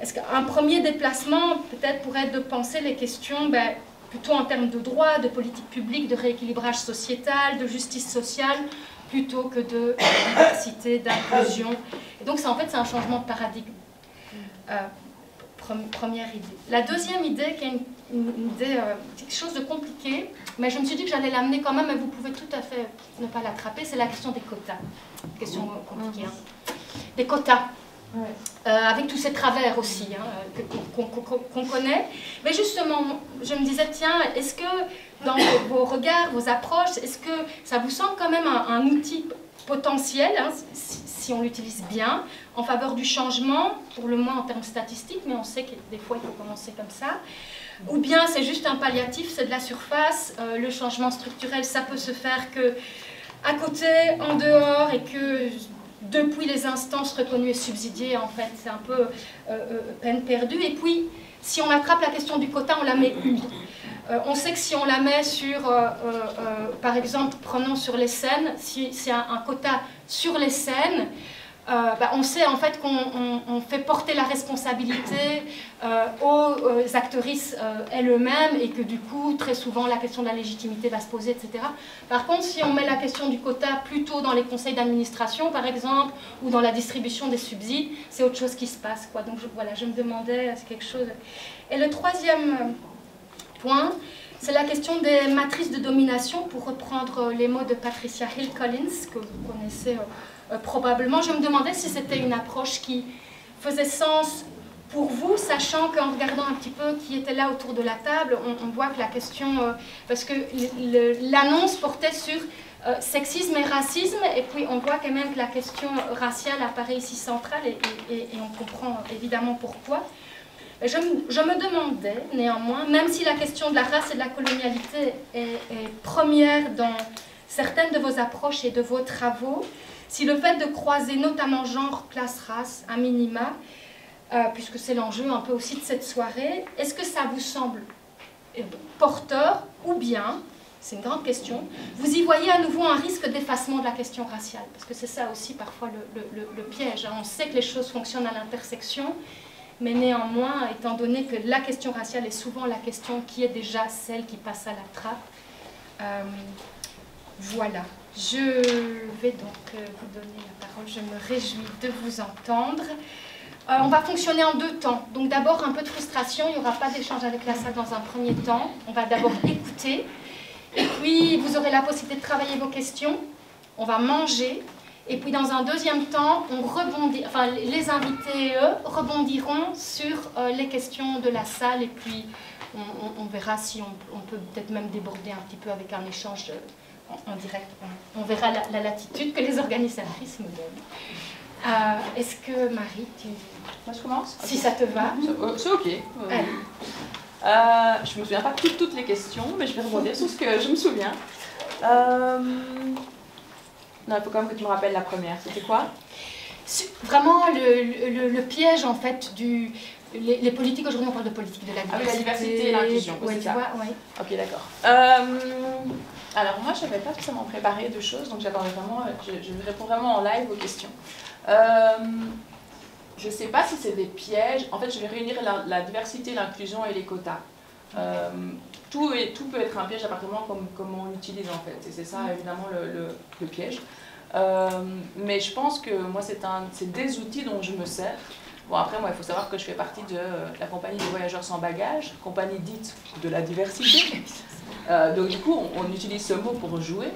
est-ce qu'un premier déplacement peut-être pourrait être de penser les questions ben, plutôt en termes de droit, de politique publique, de rééquilibrage sociétal, de justice sociale, plutôt que de diversité, d'inclusion. Et donc, en fait, c'est un changement de paradigme. Euh, première idée. La deuxième idée, qui est une, idée, euh, quelque chose de compliqué, mais je me suis dit que j'allais l'amener quand même, et vous pouvez tout à fait ne pas l'attraper, c'est la question des quotas. Question compliquée. Hein. Des quotas. Euh, avec tous ces travers aussi hein, qu'on connaît. Mais justement, je me disais, tiens, est-ce que dans vos, regards, vos approches, est-ce que ça vous semble quand même un, outil potentiel, hein, si, on l'utilise bien, en faveur du changement, pour le moins en termes statistiques, mais on sait que des fois il faut commencer comme ça, ou bien c'est juste un palliatif, c'est de la surface, euh, le changement structurel, ça peut se faire que à côté, en dehors, et que depuis les instances reconnues et subsidiées, en fait, c'est un peu euh, euh, peine perdue. Et puis, si on attrape la question du quota, on la met où? On sait que si on la met sur, par exemple, prenons sur les scènes, si c'est un, quota sur les scènes, euh, bah, on sait en fait qu'on fait porter la responsabilité euh, aux euh, actrices elles-mêmes et que du coup, très souvent, la question de la légitimité va se poser, etc. Par contre, si on met la question du quota plutôt dans les conseils d'administration, par exemple, ou dans la distribution des subsides, c'est autre chose qui se passe. Quoi. Donc voilà, je me demandais, c'est quelque chose... Et le troisième point, c'est la question des matrices de domination, pour reprendre les mots de Patricia Hill Collins, que vous connaissez euh, probablement. Je me demandais si c'était une approche qui faisait sens pour vous, sachant qu'en regardant un petit peu qui était là autour de la table, on, voit que la question, euh, parce que l'annonce portait sur euh, sexisme et racisme, et puis on voit quand même que la question raciale apparaît ici centrale, et, on comprend évidemment pourquoi. Je, me demandais néanmoins, même si la question de la race et de la colonialité est première dans certaines de vos approches et de vos travaux, si le fait de croiser notamment genre, classe, race, à minima, euh, puisque c'est l'enjeu un peu aussi de cette soirée, est-ce que ça vous semble euh, porteur ou bien, c'est une grande question, vous y voyez à nouveau un risque d'effacement de la question raciale? Parce que c'est ça aussi parfois le, piège. Hein. On sait que les choses fonctionnent à l'intersection, mais néanmoins, étant donné que la question raciale est souvent la question qui est déjà celle qui passe à la trappe, euh, voilà. Je vais donc euh, vous donner la parole. Je me réjouis de vous entendre. Euh, on va fonctionner en deux temps. Donc d'abord un peu de frustration, il n'y aura pas d'échange avec la salle dans un premier temps. On va d'abord écouter. Et puis vous aurez la possibilité de travailler vos questions. On va manger. Et puis dans un deuxième temps, les invités, eux, rebondiront sur euh, les questions de la salle. Et puis on, verra si on peut peut-être même déborder un petit peu avec un échange en direct. On, verra la, latitude que les organisatrices me donnent. Euh, est-ce que Marie, tu... Moi je commence Si ça te va. C'est ok. Euh, je me souviens pas de toutes, les questions, mais je vais rebondir sur ce que je me souviens. Euh, non, il faut quand même que tu me rappelles la première. C'était quoi? Vraiment le, le, piège en fait du, les, politiques, aujourd'hui on parle de politique de la diversité. Ah la diversité et l'inclusion, ouais, ouais. Ok, d'accord. Euh, alors moi, je n'avais pas forcément préparé de choses, donc vraiment, je, je, réponds vraiment en live aux questions. Euh, je ne sais pas si c'est des pièges. En fait, je vais réunir la, diversité, l'inclusion et les quotas. Euh, tout, peut être un piège à partir du moment comme, on l'utilise en fait. C'est ça évidemment le, piège. Euh, mais je pense que moi, c'est des outils dont je me sers. Bon, après, moi, il faut savoir que je fais partie de la compagnie des voyageurs sans bagages, compagnie dite de la diversité. Euh, donc du coup, on, utilise ce mot pour jouer.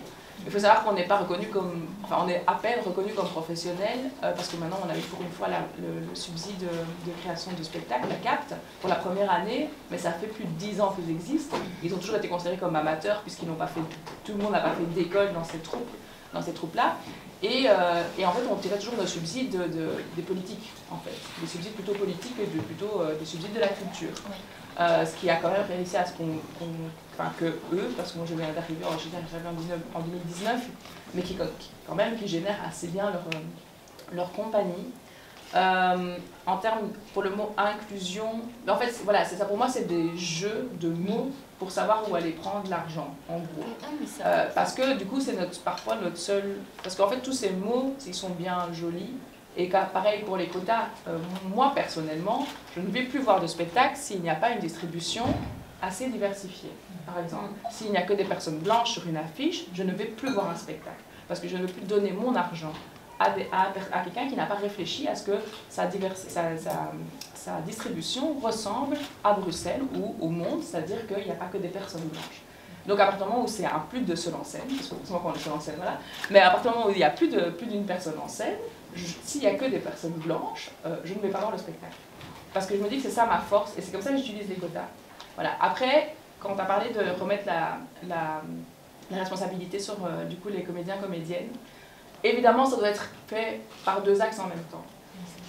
Il faut savoir qu'on n'est pas reconnu comme, enfin, on est à peine reconnu comme professionnel euh, parce que maintenant on a eu pour une fois le, subside de, création de spectacle, la CAPT, pour la première année, mais ça fait plus de 10 ans qu'ils existent. Ils ont toujours été considérés comme amateurs puisqu'ils n'ont pas fait, tout le monde n'a pas fait d'école dans dans ces troupes-là. Et, euh, et, en fait, on tirait toujours nos subsides de, des politiques, en fait. Des subsides plutôt politiques et de, plutôt des subsides de la culture. ce qui a quand même réussi à ce qu'on enfin que eux, parce que moi je viens d'arriver en, en 2019, mais qui, quand même qui génèrent assez bien leur, euh, leur compagnie. Euh, en termes, pour le mot inclusion, en fait, voilà, c'est ça pour moi, c'est des jeux de mots pour savoir où aller prendre l'argent, en gros. Ah, Euh, parce que du coup, c'est notre, parfois notre seul. Parce qu'en fait, tous ces mots, ils sont bien jolis. Et pareil pour les quotas, euh, moi personnellement, je ne vais plus voir de spectacle s'il n'y a pas une distribution assez diversifiée. Par exemple, s'il n'y a que des personnes blanches sur une affiche, je ne vais plus voir un spectacle. Parce que je ne vais plus donner mon argent à, quelqu'un qui n'a pas réfléchi à ce que sa, distribution ressemble à Bruxelles ou au monde, c'est-à-dire qu'il n'y a pas que des personnes blanches. Donc à partir du moment où c'est un plus de seul en scène, parce que forcément quand est seul en scène, voilà, mais à partir du moment où il y a plus de plus d'une personne en scène, s'il n'y a que des personnes blanches, euh, je ne vais pas voir le spectacle. Parce que je me dis que c'est ça ma force, et c'est comme ça que j'utilise les quotas. Voilà. Après, quand tu as parlé de remettre la, la, la responsabilité sur euh, du coup les comédiens, comédiennes, évidemment ça doit être fait par deux axes en même temps.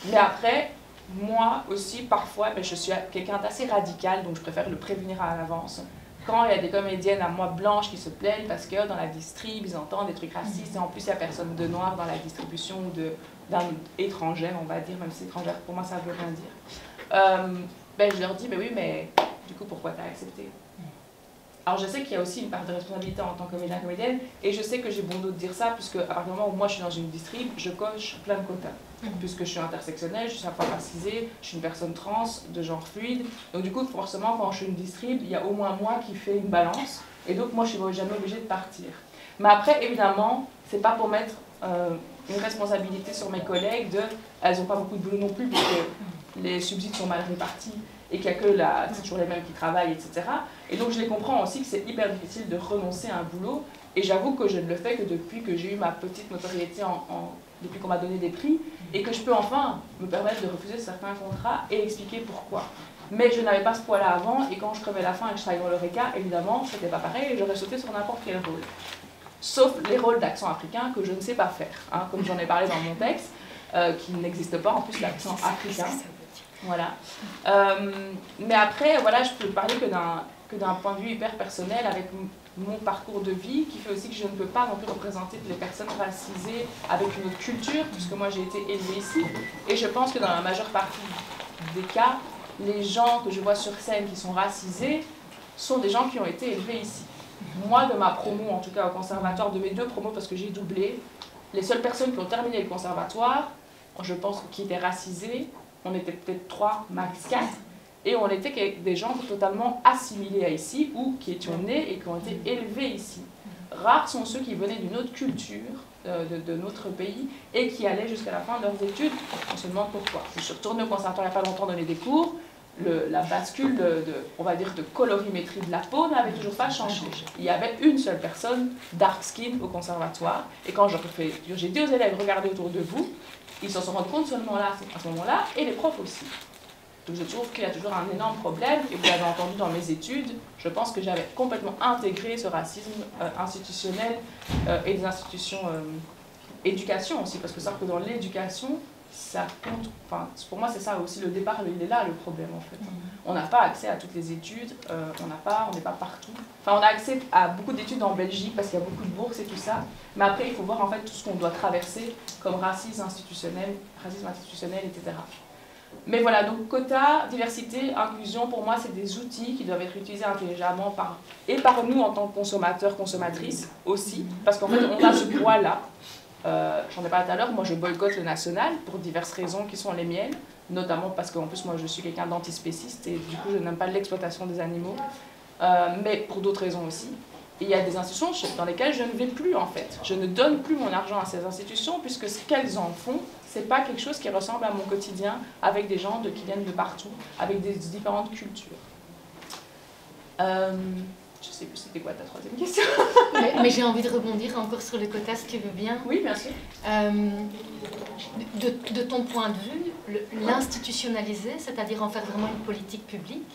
Mais après, moi aussi, parfois, ben, je suis quelqu'un d'assez radical, donc je préfère le prévenir à l'avance. Quand il y a des comédiennes à moi blanches qui se plaignent parce que dans la distrib, ils entendent des trucs racistes, et en plus, il n'y a personne de noir dans la distribution ou d'un étranger, on va dire, même si étrangère, pour moi, ça veut rien dire. Euh, ben, je leur dis, ben oui, mais du coup, pourquoi tu as accepté? Alors je sais qu'il y a aussi une part de responsabilité en tant que comédien comédienne et je sais que j'ai bon dos de dire ça puisque à partir du moment où moi je suis dans une distrib, je coche plein de quotas. Puisque je suis intersectionnelle, je suis à fois racisée, je suis une personne trans, de genre fluide. Donc du coup forcément quand je suis une distrib, il y a au moins moi qui fait une balance et donc moi je suis jamais obligée de partir. Mais après évidemment, c'est pas pour mettre euh, une responsabilité sur mes collègues de elles n'ont pas beaucoup de boulot non plus puisque les subsides sont mal répartis et qu'il n'y a que la, c'est toujours les mêmes qui travaillent, etc. Et donc je les comprends aussi que c'est hyper difficile de renoncer à un boulot. Et j'avoue que je ne le fais que depuis que j'ai eu ma petite notoriété, depuis qu'on m'a donné des prix, et que je peux enfin me permettre de refuser certains contrats et expliquer pourquoi. Mais je n'avais pas ce poids-là avant, et quand je crevais la faim et que je travaillais dans l'ORECA, évidemment, c'était pas pareil, et j'aurais sauté sur n'importe quel rôle. Sauf les rôles d'accent africain que je ne sais pas faire, hein, comme j'en ai parlé dans mon texte, euh, qui n'existe pas en plus l'accent africain. Voilà. Euh, mais après, voilà, je peux parler que d'un point de vue hyper personnel avec mon parcours de vie qui fait aussi que je ne peux pas non plus représenter les personnes racisées avec une autre culture puisque moi j'ai été élevée ici et je pense que dans la majeure partie des cas les gens que je vois sur scène qui sont racisés sont des gens qui ont été élevés ici moi de ma promo en tout cas au conservatoire de mes deux promos parce que j'ai doublé les seules personnes qui ont terminé le conservatoire je pense qui étaient racisées on était peut-être trois max quatre et on était des gens totalement assimilés à ici ou qui étions nés et qui ont été élevés ici. Rares sont ceux qui venaient d'une autre culture euh, de, de notre pays et qui allaient jusqu'à la fin de leurs études. On se demande pourquoi. Je suis retournée au conservatoire il n'y a pas longtemps donner des cours. Le- la bascule de, de- on va dire, de colorimétrie de la peau n'avait toujours pas changé. Il y avait une seule personne dark skin au conservatoire. Et quand j'ai dit aux élèves, regardez autour de vous, ils s'en sont rendus compte seulement là, à ce moment-là, et les profs aussi. Donc je trouve qu'il y a toujours un énorme problème, et vous l'avez entendu dans mes études, je pense que j'avais complètement intégré ce racisme euh, institutionnel euh, et des institutions euh, éducation aussi, parce que ça que dans l'éducation, ça compte, enfin pour moi c'est ça aussi le départ, il est là le problème en fait. On n'a pas accès à toutes les études, euh, on n'a pas, on n'est pas partout. Enfin on a accès à beaucoup d'études en Belgique parce qu'il y a beaucoup de bourses et tout ça, mais après il faut voir en fait tout ce qu'on doit traverser comme racisme institutionnel, racisme institutionnel, etc. Mais voilà, donc quota, diversité, inclusion, pour moi, c'est des outils qui doivent être utilisés intelligemment par, et par nous en tant que consommateurs, consommatrices aussi, parce qu'en fait, on a ce poids-là. Euh, J'en ai parlé tout à l'heure, moi je boycotte le national pour diverses raisons qui sont les miennes, notamment parce qu'en plus moi je suis quelqu'un d'antispéciste et du coup je n'aime pas l'exploitation des animaux, Euh, mais pour d'autres raisons aussi. Il y a des institutions dans lesquelles je ne vais plus en fait. Je ne donne plus mon argent à ces institutions puisque ce qu'elles en font, c'est pas quelque chose qui ressemble à mon quotidien avec des gens qui viennent de partout, avec des différentes cultures. Euh, je sais plus c'était quoi ta troisième question. Mais, mais j'ai envie de rebondir encore sur le quota, si tu veux bien. Oui, bien sûr. Euh, de, de ton point de vue, l'institutionnaliser, c'est-à-dire en faire vraiment une politique publique,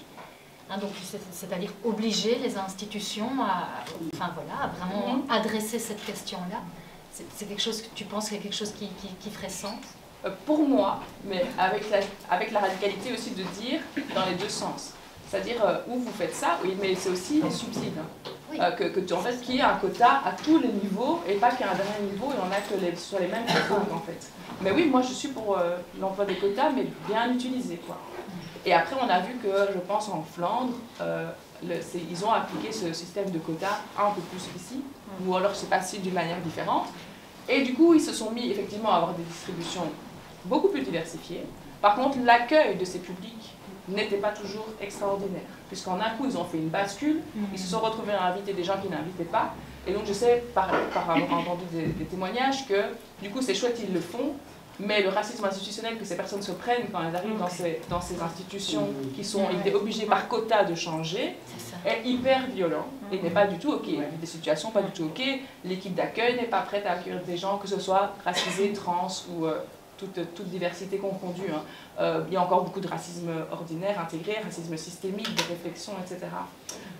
hein, donc c'est-à-dire obliger les institutions à, enfin voilà, à vraiment Mhm. adresser cette question-là, c'est c'est quelque chose que tu penses qu'il y a quelque chose qui, qui, qui ferait sens? Euh, pour moi, mais avec la, avec la radicalité aussi de dire dans les deux sens. C'est-à-dire, euh, où vous faites ça, oui, mais c'est aussi les subsides. Oui, euh, que, que tu, en fait, qu'il y ait un quota à tous les niveaux et pas qu'à un dernier niveau et on a que les, sur les mêmes personnes en fait. Mais oui, moi je suis pour euh, l'emploi des quotas, mais bien utilisé quoi. Et après, on a vu que, je pense, en Flandre, euh, le- ils ont appliqué ce système de quotas un peu plus qu'ici, ou alors c'est passé d'une manière différente. Et du coup, ils se sont mis effectivement à avoir des distributions beaucoup plus diversifiées. Par contre, l'accueil de ces publics n'était pas toujours extraordinaire, puisqu'en un coup, ils ont fait une bascule, ils se sont retrouvés à inviter des gens qu'ils n'invitaient pas. Et donc, je sais, par, par avoir entendu des, des témoignages, que du coup, c'est chouette, ils le font, mais le racisme institutionnel que ces personnes se prennent quand elles arrivent dans ces, dans ces institutions qui sont obligées par quota de changer est hyper violent et n'est pas du tout OK. Il y a des situations pas du tout OK. L'équipe d'accueil n'est pas prête à accueillir des gens, que ce soit racisés, trans ou euh, toute, toute diversité confondue. hein. Euh, il y a encore beaucoup de racisme ordinaire, intégré, racisme systémique, de réflexion, etc.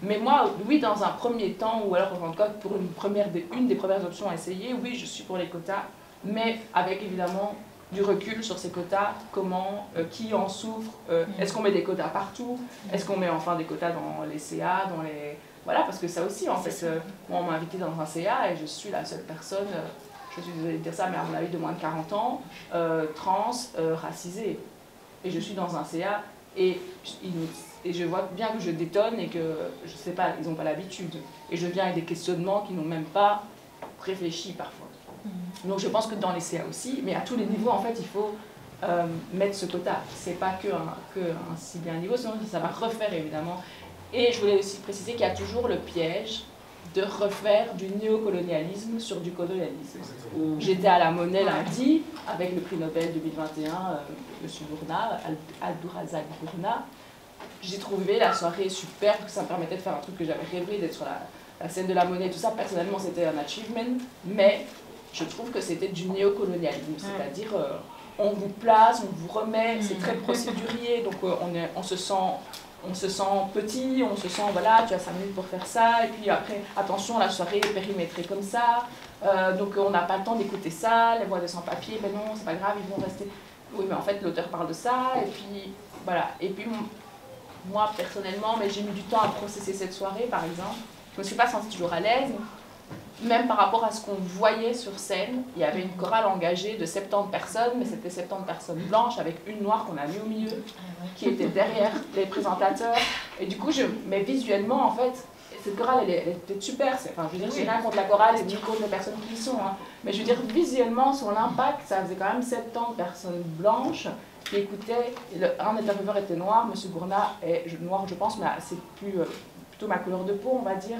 Mais moi, oui, dans un premier temps, ou alors en tout cas pour une, première des, une des premières options à essayer, oui, je suis pour les quotas, mais avec évidemment du recul sur ces quotas, comment, euh, qui en souffre, euh, est-ce qu'on met des quotas partout, est-ce qu'on met enfin des quotas dans les CA, dans les... Voilà, parce que ça aussi, en fait, moi on m'a invité dans un CA et je suis la seule personne, je suis désolée de dire ça, mais à mon avis de moins de 40 ans, euh, trans, euh, racisée. Et je suis dans un CA et, je vois bien que je détonne et que, je sais pas, ils n'ont pas l'habitude. Et je viens avec des questionnements qui n'ont même pas réfléchi parfois. Donc je pense que dans les CA aussi, mais à tous les niveaux, en fait, il faut euh, mettre ce quota. C'est pas que un, que un si bien niveau, sinon ça va refaire évidemment. Et je voulais aussi préciser qu'il y a toujours le piège de refaire du néocolonialisme sur du colonialisme. J'étais à la Monnaie lundi avec le prix Nobel 2021, euh, M. Bourna, Abdourazak Bourna. J'ai trouvé la soirée super, parce que ça me permettait de faire un truc que j'avais rêvé, d'être sur la, la scène de la Monnaie, tout ça. Personnellement, c'était un achievement, mais je trouve que c'était du néocolonialisme, c'est-à-dire euh, on vous place, on vous remet, c'est très procédurier, donc euh, on, est, on, se sent, on se sent petit, on se sent, voilà, tu as 5 minutes pour faire ça, et puis après, attention, la soirée est périmétrée comme ça, euh, donc on n'a pas le temps d'écouter ça, les voix de sans-papier, mais non, c'est pas grave, ils vont rester... Oui, mais en fait, l'auteur parle de ça, et puis voilà, et puis moi, personnellement, mais j'ai mis du temps à processer cette soirée, par exemple, je me suis pas sentie toujours à l'aise, même par rapport à ce qu'on voyait sur scène, il y avait une chorale engagée de 70 personnes, mais c'était 70 personnes blanches avec une noire qu'on a mis au milieu, qui était derrière les présentateurs. Et du coup, je, mais visuellement, en fait, cette chorale, elle, était super. Enfin, je veux dire, j'ai rien contre la chorale et ni contre les personnes qui y sont. hein. Mais je veux dire, visuellement, son impact, ça faisait quand même 70 personnes blanches qui écoutaient. Le- un intervieweur était noir, M. Gourna est noir, je pense, mais c'est plus, euh, plutôt ma couleur de peau, on va dire.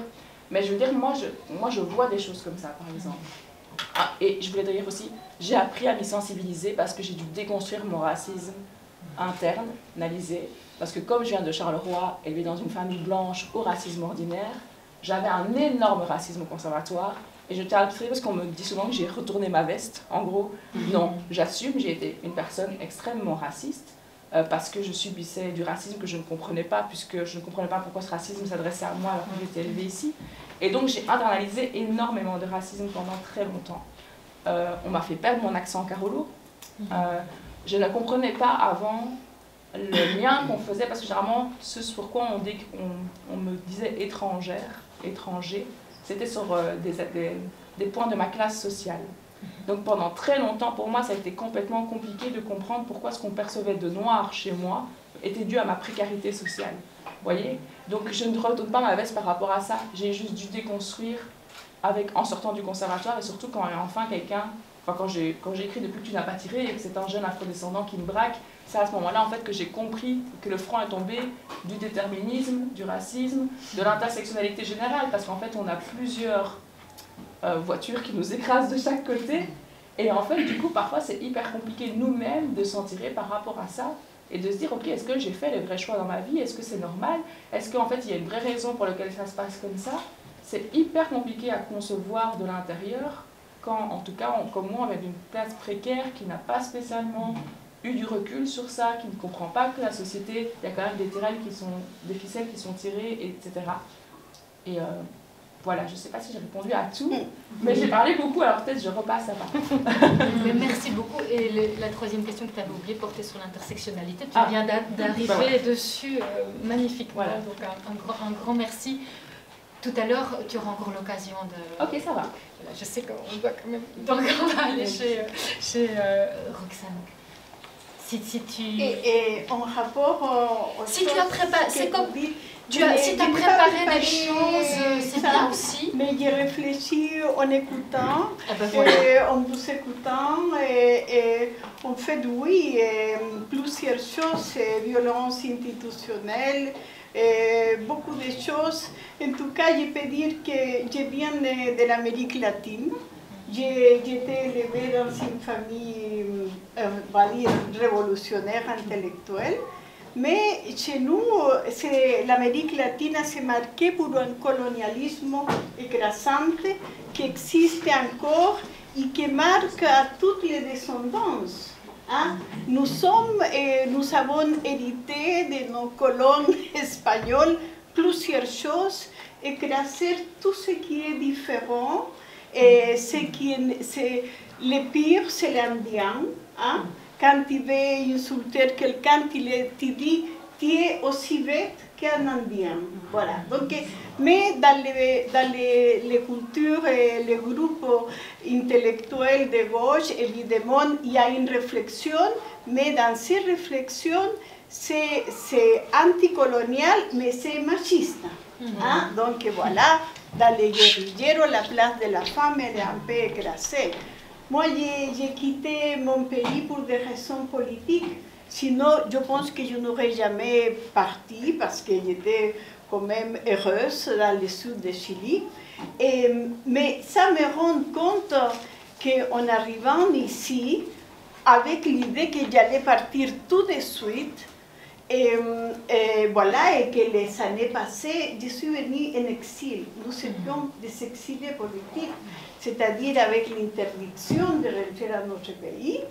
Mais je veux dire, moi je, moi, je vois des choses comme ça, par exemple. Ah, et je voulais dire aussi, j'ai appris à m'y sensibiliser parce que j'ai dû déconstruire mon racisme interne, analysé. Parce que comme je viens de Charleroi, élevé dans une famille blanche au racisme ordinaire, j'avais un énorme racisme au conservatoire. Et je le dire parce qu'on me dit souvent que j'ai retourné ma veste. En gros, non, j'assume, j'ai été une personne extrêmement raciste. Euh, parce que je subissais du racisme que je ne comprenais pas, puisque je ne comprenais pas pourquoi ce racisme s'adressait à moi alors que j'étais élevée ici. Et donc j'ai internalisé énormément de racisme pendant très longtemps. Euh, on m'a fait perdre mon accent carolo. Euh, je ne comprenais pas avant le lien qu'on faisait, parce que généralement, ce sur quoi on, dit qu'on- on me disait étrangère, étranger, c'était sur des, des- des points de ma classe sociale. Donc pendant très longtemps, pour moi, ça a été complètement compliqué de comprendre pourquoi ce qu'on percevait de noir chez moi était dû à ma précarité sociale. voyez? Donc je ne retourne pas ma veste par rapport à ça. J'ai juste dû déconstruire avec, en sortant du conservatoire et surtout quand enfin quelqu'un, enfin quand j'ai écrit Depuis que tu n'as pas tiré et que c'est un jeune afrodescendant qui me braque, c'est à ce moment-là en fait que j'ai compris que le front est tombé du déterminisme, du racisme, de l'intersectionnalité générale, parce qu'en fait on a plusieurs euh, voitures qui nous écrasent de chaque côté. Et en fait, du coup, parfois, c'est hyper compliqué nous-mêmes de s'en tirer par rapport à ça et de se dire, ok, est-ce que j'ai fait les vrais choix dans ma vie? Est-ce que c'est normal? Est-ce qu'en fait, il y a une vraie raison pour laquelle ça se passe comme ça? C'est hyper compliqué à concevoir de l'intérieur quand, en tout cas, comme moi, on est d'une classe précaire qui n'a pas spécialement eu du recul sur ça, qui ne comprend pas que la société, il y a quand même des tirelles qui sont, des ficelles qui sont tirées, etc. Et voilà, je ne sais pas si j'ai répondu à tout, mais j'ai parlé beaucoup, alors peut-être je repasse à part. Mais merci beaucoup. Et le- la troisième question que tu avais oubliée portait sur l'intersectionnalité. Tu Ah. viens d'arriver Bah voilà. dessus euh, magnifiquement. Voilà. Donc un, un grand, un grand merci. tout à l'heure, tu auras encore l'occasion de. Ok, ça va. Je sais qu'on doit quand même. Donc, on va aller chez, chez euh, Roxane. Si, si tu. Et, et en rapport au. Si tu as préparé. C'est comme. Tu as, si tu as préparé des choses, c'est bien aussi. Mais j'ai réfléchi en écoutant, Ah ben voilà. et en vous écoutant, et, et en fait, oui, et plusieurs choses, violence institutionnelle, et beaucoup de choses. En tout cas, je peux dire que je viens de, de l'Amérique latine. Été élevée dans une famille, euh, on va dire, révolutionnaire intellectuelle. Mais chez nous, l'Amérique latine s'est marquée pour un colonialisme écrasant qui existe encore et qui marque toutes les descendances. hein. Nous sommes nous avons hérité de nos colons espagnols plusieurs choses, écraser tout ce qui est différent. Ce qui est, c'est, le pire, c'est l'Indien. hein. Quand tu veux insulter quelqu'un, tu, tu dis tu es aussi bête qu'un Indien. Voilà. Donc, mais dans, les, dans les, les cultures et les groupes intellectuels de gauche, évidemment, il y a une réflexion, mais dans ces réflexions, c'est, anticolonial, mais c'est machiste. hein? Donc voilà, dans les guerrilleros, la place de la femme est un peu écrasée. Moi, j'ai, quitté mon pays pour des raisons politiques. Sinon, je pense que je n'aurais jamais parti parce que j'étais quand même heureuse dans le sud de Chili. Et, mais ça me rend compte qu'en arrivant ici, avec l'idée que j'allais partir tout de suite, et, et voilà, et que les années passées, je suis venue en exil. Nous étions des exilés politiques, c'est-à-dire avec l'interdiction de rentrer à notre pays,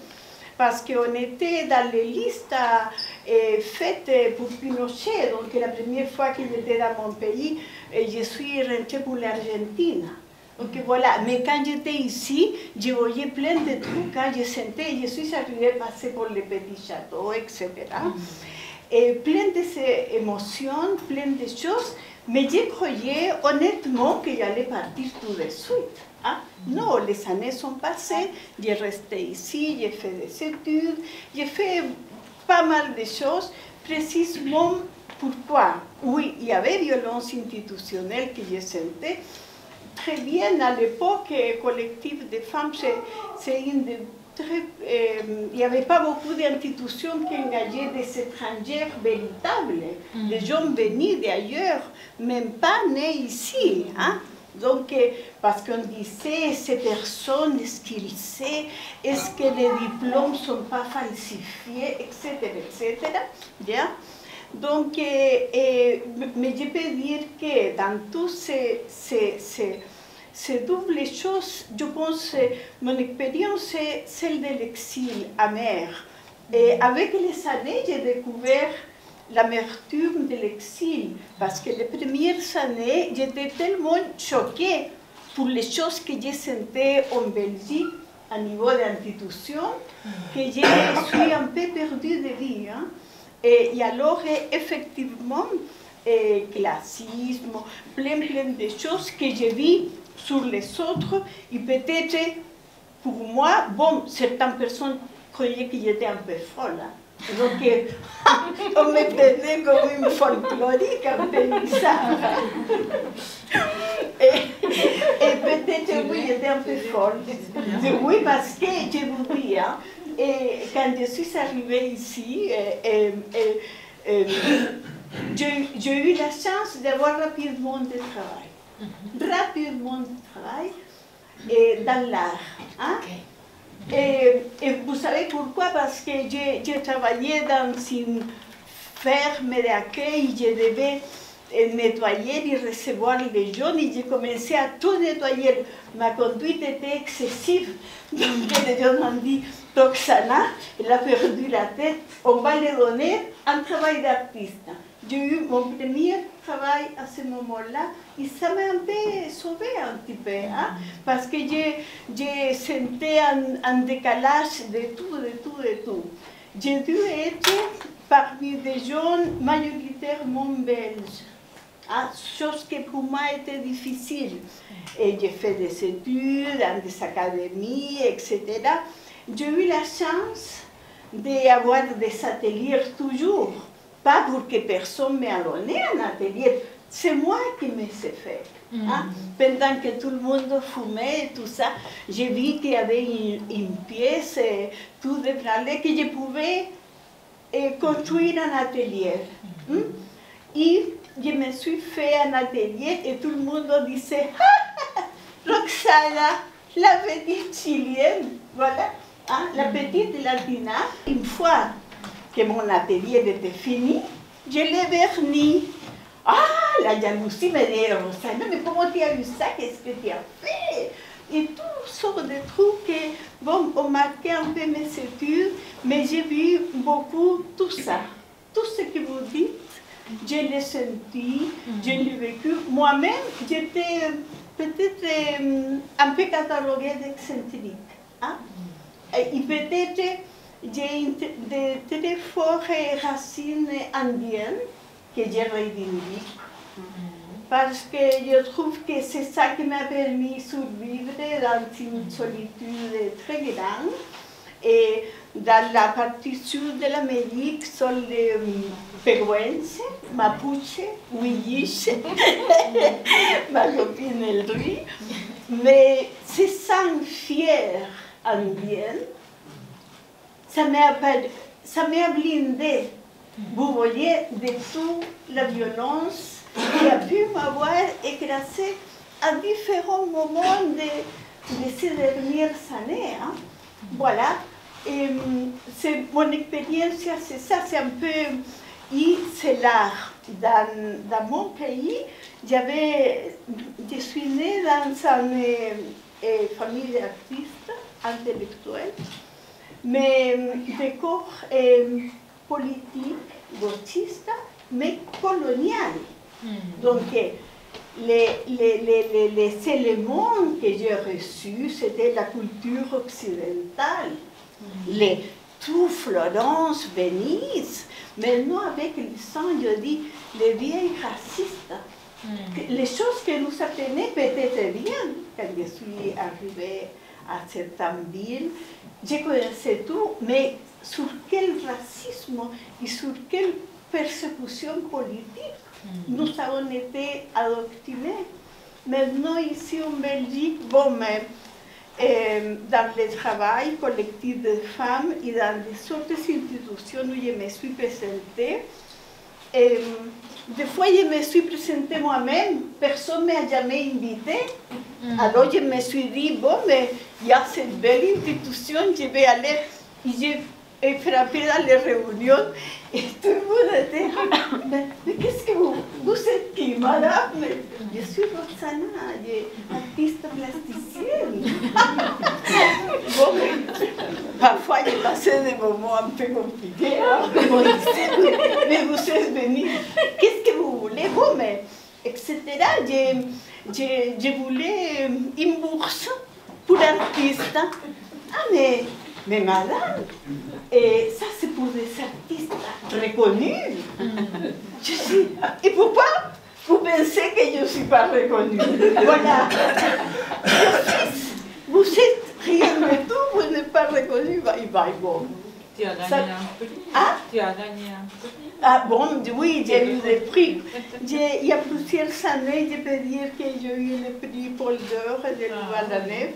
parce qu'on était dans les listes euh, faites pour Pinochet. Donc la première fois que j'étais dans mon pays, euh, je suis rentrée pour l'Argentine. Donc voilà, mais quand j'étais ici, je voyais plein de trucs, quand je sentais, je suis arrivée passer pour les petits châteaux, etc. Et plein de ces émotions, plein de choses, mais je croyais honnêtement que j'allais partir tout de suite. hein. Non, les années sont passées, j'ai resté ici, j'ai fait des études, j'ai fait pas mal de choses, précisément pourquoi? Oui, il y avait violence institutionnelle que je sentais, très bien à l'époque, collectif de femmes, c'est- une de très, euh, il n'y avait pas beaucoup d'institutions qui engageaient des étrangers véritables, des gens venus d'ailleurs, même pas nés ici. hein. Donc, euh, parce qu'on disait, ces personnes, est-ce qu'ils savent, est-ce que les diplômes ne sont pas falsifiés, etc., etc. Donc, euh, euh, mais je peux dire que dans tous ces, ces, ces, ces doubles choses, je pense que mon expérience c'est celle de l'exil amer. Et avec les années, j'ai découvert l'amertume de l'exil, parce que les premières années, j'étais tellement choquée pour les choses que je sentais en Belgique à niveau d'institution, que je suis un peu perdue de vie. hein. Et, alors, effectivement, classisme, plein, plein de choses que j'ai vues sur les autres, et peut-être pour moi, bon, certaines personnes croyaient que j'étais un peu folle. hein. Donc, eh, on me tenait comme une folklorique, un peu bizarre. Et, et peut-être, oui, j'étais un peu folle. Oui, parce que je vous dis, hein, et quand je suis arrivée ici, et, et- et- et, j'ai eu la chance d'avoir rapidement du travail. Rapidement du travail et dans l'art. hein? Et, et vous savez pourquoi? Parce que j'ai travaillé dans une ferme d'accueil, je devais nettoyer et recevoir les gens et j'ai commencé à tout nettoyer. Ma conduite était excessive. Donc les gens m'ont dit, Roxana, elle a perdu la tête, on va lui donner un travail d'artiste. J'ai eu mon premier travail à ce moment-là et ça m'a un peu sauvé un petit peu, hein, parce que j'ai senti un, décalage de tout, de tout, de tout. J'ai dû être parmi des gens majoritairement belges. Chose qui pour moi était difficile. Et j'ai fait des études dans des académies, etc. J'ai eu la chance d'avoir des ateliers toujours. Pas pour que personne m'ait donné un atelier, c'est moi qui me suis fait. Hein. Pendant que tout le monde fumait et tout ça, j'ai vu qu'il y avait une, une pièce, euh, tout débranlé, que je pouvais euh, construire un atelier. Hein. Et je me suis fait un atelier et tout le monde disait Roxana, la petite chilienne, voilà, hein, la petite latina. Une fois que mon atelier était fini, je l'ai verni. Ah, la jalousie me dit Roxana, mais comment tu as eu ça? Qu'est-ce que tu as fait? Et toutes sortes de trucs qui bon, ont marqué un peu mes études, mais j'ai vu beaucoup tout ça. Tout ce que vous dites, je l'ai senti, je l'ai vécu. Moi-même, j'étais peut-être euh, un peu cataloguée d'excentrique. Hein? Et peut-être j'ai de très fortes racines indiennes que je revendique. Parce que je trouve que c'est ça qui m'a permis de survivre dans une solitude très grande. Et dans la partie sud de l'Amérique sont les Peguenses, Mapuche, Huilliche, ma copine Elri. Mais ces sang fiers indiens, ça m'a blindé. Vous voyez, de toute la violence qui a pu m'avoir écrasé à différents moments de, ces dernières années. Hein. Voilà. Et c'est mon expérience, c'est ça, c'est un peu. Et c'est l'art. Dans, dans, mon pays, j'avais, je suis née dans une euh, famille d'artistes intellectuels, mais de corps euh, politique, gauchiste, mais colonial. Donc, les, les, les, les, éléments que j'ai reçus, c'était la culture occidentale. Les, tout Florence, Venise, mais non avec le sang, je dis, les vieilles racistes. Les choses que nous apprenaient peut-être bien quand je suis arrivée à certaines villes. Je connaissais tout, mais sur quel racisme et sur quelle persécution politique nous avons été adoctrinés. Maintenant, ici en Belgique, bon, mais, euh, dans le travail collectif de femmes et dans les autres institutions où je me suis présentée, euh, des fois, je me suis présentée moi-même, personne ne m'a jamais invitée. Alors, je me suis dit, bon, mais il y a cette belle institution, je vais aller. Et j'ai frappé dans les réunions et tout le monde était mais, mais qu'est-ce que vous, vous êtes qui, madame? Je suis Roxana, artiste plasticienne. bon, parfois j'ai passé des moments un peu compliqués. Hein, mais vous êtes venus, qu'est-ce que vous voulez? Bon, mais, etc. Je, je, voulais une bourse pour artiste. Ah, mais mais madame, et ça c'est pour des artistes reconnus. Je dis, et pourquoi vous pensez que je ne suis pas reconnue? Voilà. vous êtes rien du tout, vous n'êtes pas reconnu, il va bon. Tu as gagné Ça- un prix. Ah, Tu as gagné un prix. ah bon, oui, j'ai eu des prix. Il y a plusieurs années, je peux dire que j'ai eu le prix Paul d'Or de Louvain-la-Neuve.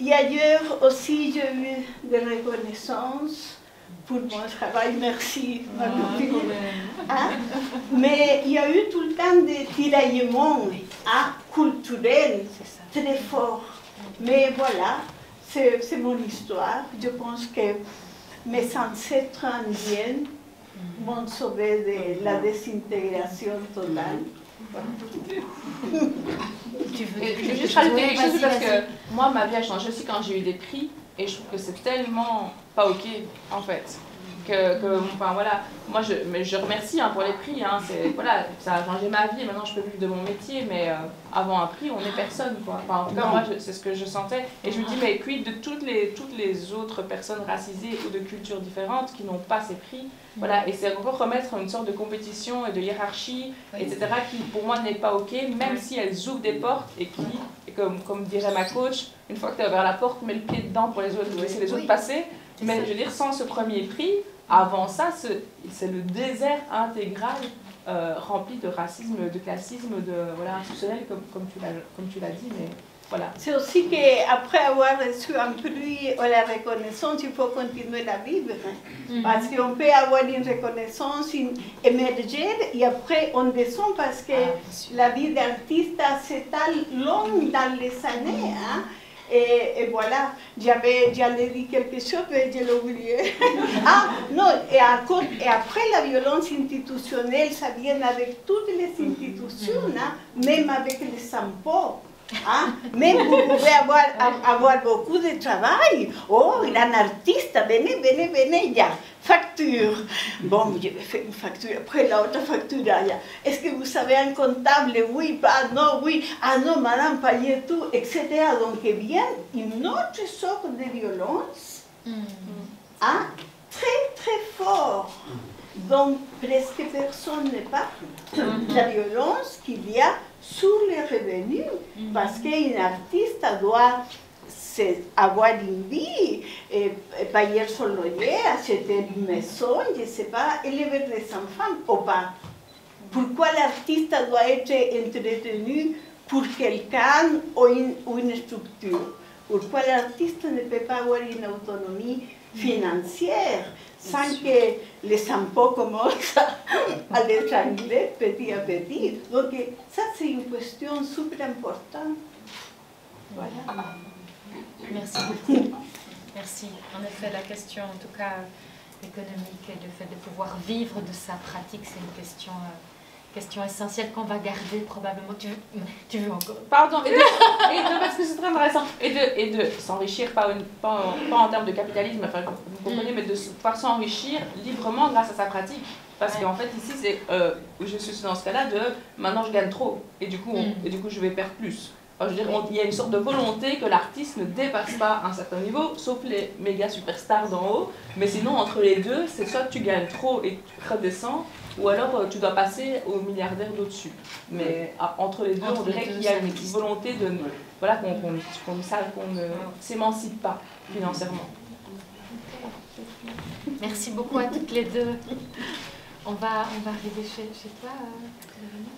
Et ailleurs aussi, j'ai eu des reconnaissances pour mon travail. Merci, ma Ah, copine. Hein? Mais il y a eu tout le temps des tiraillements hein, culturels très forts. Mais voilà, c'est c'est mon histoire. Je pense que mes ancêtres indiens m'ont sauvé de la désintégration totale. Et je veux juste rajouter quelque chose parce que moi, ma vie a changé aussi quand j'ai eu des prix et je trouve que c'est tellement pas ok en fait. que, que, enfin voilà, moi je, mais je remercie hein, pour les prix, hein, voilà, ça a changé ma vie, maintenant je peux vivre de mon métier, mais euh, avant un prix, on n'est personne, quoi. Enfin, en tout cas, moi, c'est ce que je sentais, et je me dis, mais quid de toutes les, toutes les autres personnes racisées ou de cultures différentes qui n'ont pas ces prix, voilà, et c'est encore remettre une sorte de compétition et de hiérarchie, etc., qui pour moi n'est pas ok, même si elles ouvrent des portes et qui, et comme, comme dirait ma coach, une fois que tu as ouvert la porte, mets le pied dedans pour les autres, laisser les autres passer. Mais je veux dire, sans ce premier prix, avant ça, ce- c'est le désert intégral euh, rempli de racisme, de classisme, de voilà, institutionnel, comme, comme tu l'as comme tu l'as dit, mais voilà. C'est aussi qu'après avoir reçu un prix ou la reconnaissance, il faut continuer à vivre. hein. Parce qu'on peut avoir une reconnaissance une- émergère et après on descend parce que la vie d'artiste s'étale long dans les années. hein. Et, et voilà, j'avais, j'allais dire quelque chose, mais je l'ai oublié. ah, non, et, après la violence institutionnelle, ça vient avec toutes les institutions, hein, même avec les impôts. Hein? Même vous pouvez avoir, a- avoir beaucoup de travail. Oh, il est un artiste, venez, venez, venez, il y a facture. Bon, je vais faire une facture, après l'autre facture, il y a. Est-ce que vous avez un comptable? Oui, pas, non, oui. Ah non, madame, payez tout, etc. Donc, il vient une autre sorte de violence, hein, très, très fort. Donc, presque personne ne parle. La violence qu'il y a sur les revenus, parce qu'un artiste doit avoir une vie, et, payer son loyer, acheter une maison, je ne sais pas, élever les enfants ou pas. Pourquoi l'artiste doit être entretenu pour quelqu'un ou une, ou une structure? Pourquoi l'artiste ne peut pas avoir une autonomie financière? Sans que les impôts commencent à l'étrangler petit à petit Donc ça, c'est une question super importante. Voilà. Merci beaucoup. Merci. En effet, la question, en tout cas économique, et le fait de pouvoir vivre de sa pratique, c'est une question, euh, question essentielle qu'on va garder probablement. Tu veux, tu veux encore? Pardon, et de, et de- parce que c'est très intéressant, et de, et de s'enrichir, pas, pas, en- pas en termes de capitalisme, enfin, vous comprenez, mais de pouvoir s'enrichir librement grâce à sa pratique. Parce Ouais. qu'en fait, ici, c'est, euh, je suis dans ce cas-là de maintenant je gagne trop, et du coup, on- Mm. et du coup je vais perdre plus. Enfin, je veux dire, on- il y a une sorte de volonté que l'artiste ne dépasse pas un certain niveau, sauf les méga superstars d'en haut. Mais sinon, entre les deux, c'est soit tu gagnes trop et tu redescends, ou alors euh, tu dois passer aux milliardaires d'au-dessus. Mais ah, entre les deux, Entre on dirait qu'il y a une existe. volonté de voilà qu'on qu'on qu'on ça- qu'on ne s'émancipe pas financièrement. Merci beaucoup à toutes les deux. On va, on va arriver chez, chez toi. euh.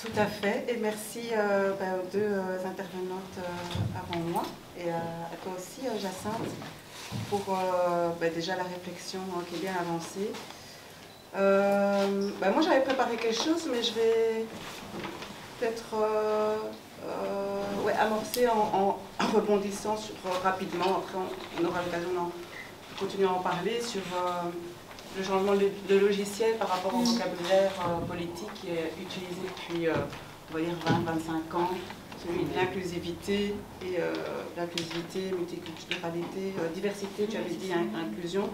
Tout à fait, et merci euh, bah, aux deux euh, intervenantes euh, avant moi, et à toi aussi, Jacinthe, pour bah, déjà la réflexion euh, qui est bien avancée. Bah, moi, j'avais préparé quelque chose, mais je vais peut-être amorcer en, rebondissant rapidement, après on, aura l'occasion d'en continuer à en parler, sur le changement de, logiciel par rapport au vocabulaire euh, politique qui est utilisé depuis, euh, on va dire, 20-25 ans, celui de l'inclusivité et euh, l'inclusivité, multiculturalité, euh, diversité, tu avais dit in- inclusion,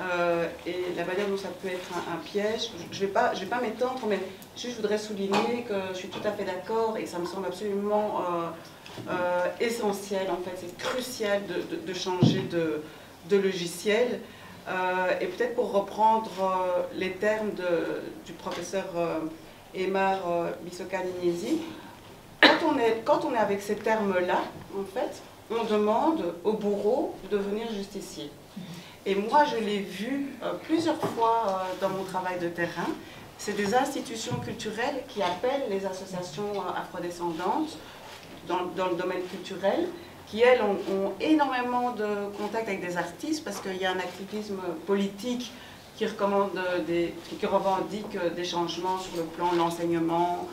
euh, et la manière dont ça peut être un, un piège. Je ne vais pas, je vais pas m'étendre, mais juste je voudrais souligner que je suis tout à fait d'accord et ça me semble absolument essentiel, en fait, c'est crucial de, de- de changer de, de logiciel. Euh, et peut-être pour reprendre euh, les termes du professeur euh, Emar euh, Bisoka-Nignesi, quand on, est, quand on est avec ces termes-là, en fait, on demande au bourreau de devenir justicier. Et moi, je l'ai vu plusieurs fois dans mon travail de terrain. C'est des institutions culturelles qui appellent les associations euh, afrodescendantes dans, dans le domaine culturel, qui elles ont, ont énormément de contacts avec des artistes parce qu'il y a un activisme politique qui, recommande euh, des, qui revendique euh, des changements sur le plan de l'enseignement,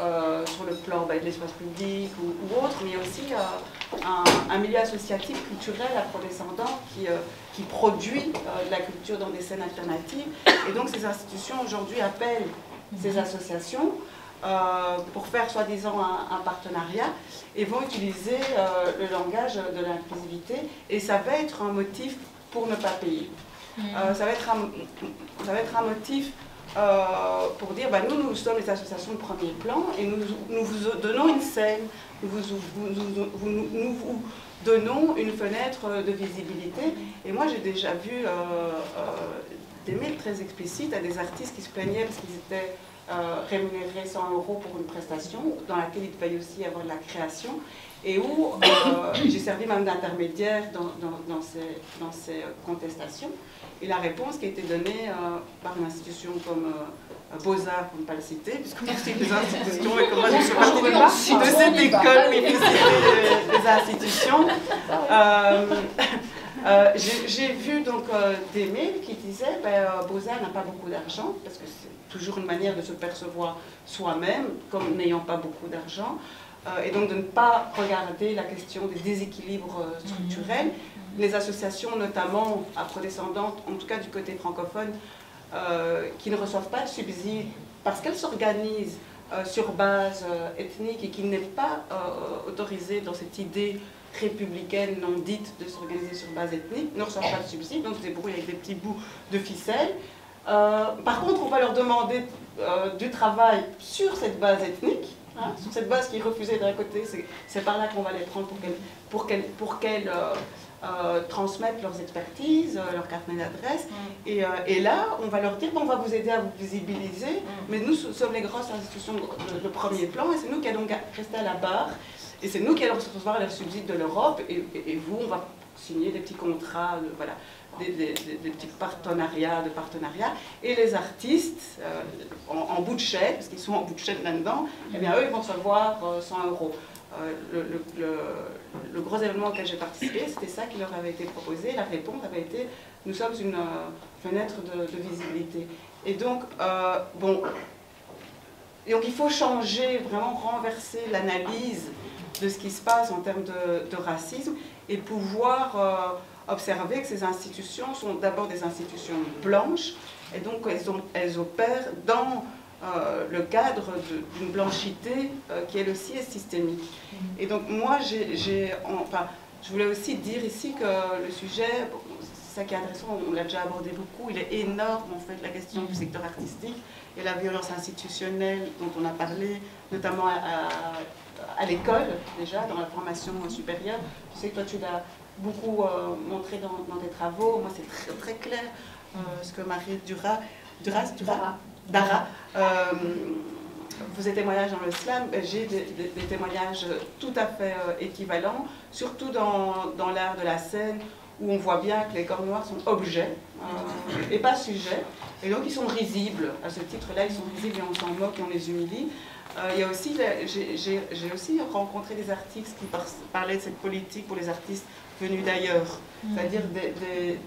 euh, sur le plan bah, de l'espace public ou, ou autre, mais il y a aussi euh, un, un milieu associatif culturel afrodescendant qui, euh, qui produit de la culture dans des scènes alternatives. Et donc ces institutions aujourd'hui appellent ces associations euh, pour faire soi-disant un, un partenariat et vont utiliser euh, le langage de l'inclusivité et ça va être un motif pour ne pas payer. Euh, ça, va être un, ça va être un motif pour dire, bah, nous, nous sommes les associations de premier plan et nous, nous vous donnons une scène, nous vous, vous- vous- nous vous donnons une fenêtre de visibilité. Et moi, j'ai déjà vu des mails très explicites à des artistes qui se plaignaient parce qu'ils étaient euh, rémunérés 100 euros pour une prestation dans laquelle il devait aussi avoir de la création et où euh, j'ai servi même d'intermédiaire dans, dans- dans ces, dans ces contestations. Et la réponse qui a été donnée euh, par une institution comme euh, Beaux-Arts, pour ne pas le citer, puisque moi c'est des institutions et que moi je ne suis pas de cette école, mais des, des institutions. Euh, j'ai vu donc des mails qui disaient ben, Beaux-Arts n'a pas beaucoup d'argent, parce que c'est toujours une manière de se percevoir soi-même comme n'ayant pas beaucoup d'argent, euh, et donc de ne pas regarder la question des déséquilibres euh, structurels. Les associations, notamment afrodescendantes, en tout cas du côté francophone, euh, qui ne reçoivent pas de subsides parce qu'elles s'organisent sur base ethnique et qui n'est pas autorisée dans cette idée républicaine non dite de s'organiser sur base ethnique, ne reçoivent pas de subsides, donc se débrouillent avec des petits bouts de ficelle. Euh, par contre, on va leur demander euh, du travail sur cette base ethnique, hein, sur cette base qui est refusée d'un côté, c'est- par là qu'on va les prendre pour qu'elles pour euh, transmettent leurs expertises, euh, leur carnet d'adresse. Et, euh, et là, on va leur dire, bon, on va vous aider à vous visibiliser, mais nous so- sommes les grosses institutions de, de premier plan, et c'est nous qui allons rester à la barre, et c'est nous qui allons recevoir les subsides de l'Europe, et, et- et vous, on va signer des petits contrats, de- voilà, des, des- petits partenariats, de partenariats, et les artistes, euh, en, bout de chaîne, parce qu'ils sont en bout de chaîne là-dedans, eh bien, eux, ils vont recevoir euh, 100 euros. Euh, le, le- gros événement auquel j'ai participé, c'était ça qui leur avait été proposé. La réponse avait été nous sommes une euh, fenêtre de, visibilité. Et donc, euh, bon, donc il faut changer, vraiment renverser l'analyse de ce qui se passe en termes de, racisme et pouvoir euh, observer que ces institutions sont d'abord des institutions blanches et donc elles, opèrent dans euh, le cadre d'une blanchité euh, qui elle aussi est systémique. Et donc moi, j'ai, enfin, je voulais aussi dire ici que le sujet, c'est ça qui est intéressant, on l'a déjà abordé beaucoup, il est énorme en fait, la question du secteur artistique et la violence institutionnelle dont on a parlé, notamment à, à- à l'école déjà, dans la formation supérieure. Je sais que toi tu l'as beaucoup euh, montré dans, dans tes travaux, moi c'est très, très clair euh, ce que Marie Dura, Duras, Dura, Dara, euh, faisait témoignage dans le slam, ben, j'ai des, des- des témoignages tout à fait euh, équivalents, surtout dans, dans l'art de la scène, où on voit bien que les corps noirs sont objets euh, et pas sujets. Et donc ils sont risibles. À ce titre-là, ils sont risibles et on s'en moque et on les humilie. Euh, il y a aussi, j'ai aussi rencontré des artistes qui par- parlaient de cette politique pour les artistes venus d'ailleurs. C'est-à-dire, des- des-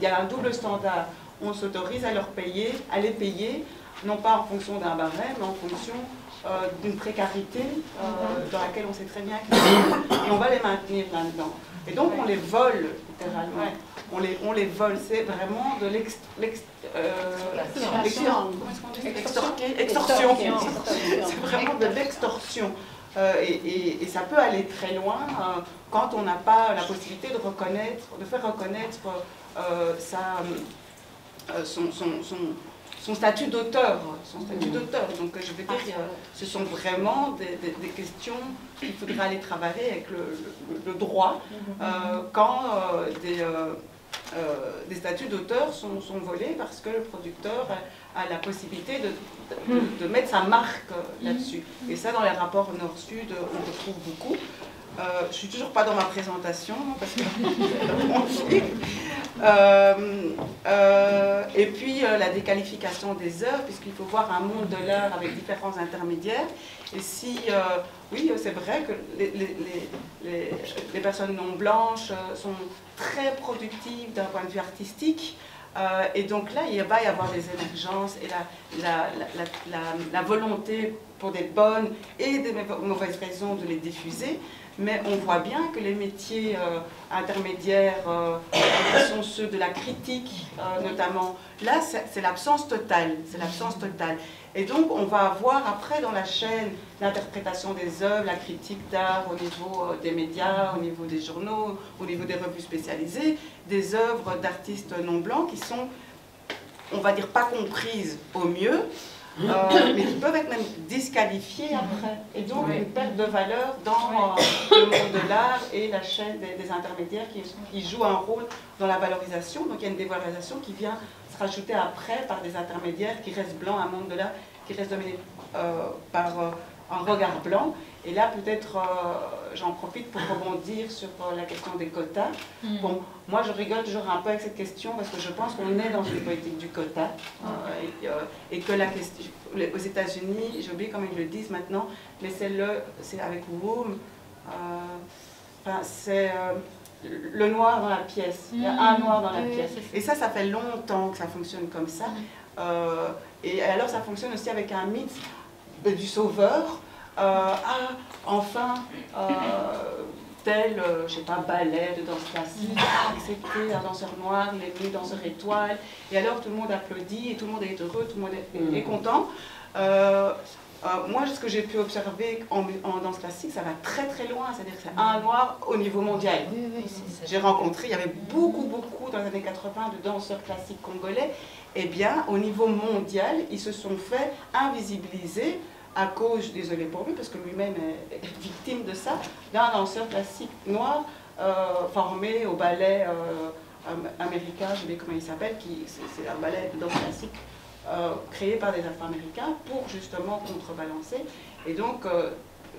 il y a un double standard. On s'autorise à leur payer, à les payer, non pas en fonction d'un barème, mais en fonction euh, d'une précarité euh, dans laquelle on sait très bien qu'ils sont. Et on va les maintenir là-dedans. Et donc on les vole, littéralement. On les, on les vole. C'est vraiment de l'ex- l'ex- euh. C'est vraiment de l'extorsion. Euh, et, et- et ça peut aller très loin euh, quand on n'a pas la possibilité de reconnaître, de faire reconnaître euh, sa, euh, son, son- son- son statut d'auteur, son statut d'auteur. Donc je veux dire, ce sont vraiment des, des- des questions qu'il faudra aller travailler avec le, le- le droit euh, quand euh, des, euh, des statuts d'auteur sont, sont volés parce que le producteur a, la possibilité de, de- de mettre sa marque euh, là-dessus. Et ça, dans les rapports Nord-Sud, on le trouve beaucoup. Euh, je suis toujours pas dans ma présentation parce que Euh, euh, et puis euh, la déqualification des œuvres, puisqu'il faut voir un monde de l'art avec différents intermédiaires. Et si, euh, oui, c'est vrai que les, les- les- les- personnes non blanches euh, sont très productives d'un point de vue artistique. Euh, et donc là, il va y avoir des émergences et la, volonté pour des bonnes et des mau- mauvaises raisons de les diffuser. mais on voit bien que les métiers euh, intermédiaires, euh, sont ceux de la critique euh, notamment, là c'est l'absence totale, c'est l'absence totale. Et donc on va avoir après dans la chaîne l'interprétation des œuvres, la critique d'art au niveau euh, des médias, au niveau des journaux, au niveau des revues spécialisées, des œuvres d'artistes non blancs qui sont, on va dire, pas comprises au mieux, euh, mais qui peuvent être même disqualifiées après. Et donc une perte de valeur dans euh, le monde de l'art et la chaîne des, des intermédiaires qui, qui jouent un rôle dans la valorisation. Donc il y a une dévalorisation qui vient se rajouter après par des intermédiaires qui restent blancs, un monde de l'art qui reste dominé euh, par euh, un regard blanc. Et là, peut-être, euh, j'en profite pour rebondir sur euh, la question des quotas. Bon, moi, je rigole toujours un peu avec cette question parce que je pense qu'on est dans une politique du quota euh, et, et que la question, aux États-Unis, j'ai oublié comment ils le disent maintenant, mais c'est le, c'est avec euh, enfin, c'est le noir dans la pièce. Il y a un noir dans la Oui, pièce. Et ça, ça fait longtemps que ça fonctionne comme ça. Euh, et alors, ça fonctionne aussi avec un mythe du sauveur. Euh, ah, enfin, euh, tel, euh, je sais pas, ballet de danse classique, ah, accepté un danseur noir, venu danseur étoile, et alors tout le monde applaudit, et tout le monde est heureux, tout le monde est, est content. Euh, moi, ce que j'ai pu observer en, danse classique, ça va très très loin, c'est-à-dire que c'est un noir au niveau mondial. J'ai rencontré, il y avait beaucoup, beaucoup dans les années 80 de danseurs classiques congolais. Eh bien, au niveau mondial, ils se sont fait invisibiliser à cause, désolé pour lui, parce que lui-même est, victime de ça, d'un danseur classique noir euh, formé au ballet euh, am- américain, je sais pas comment il s'appelle, c'est un ballet de danse classique euh, créé par des Afro-Américains pour justement contrebalancer. Et donc, euh,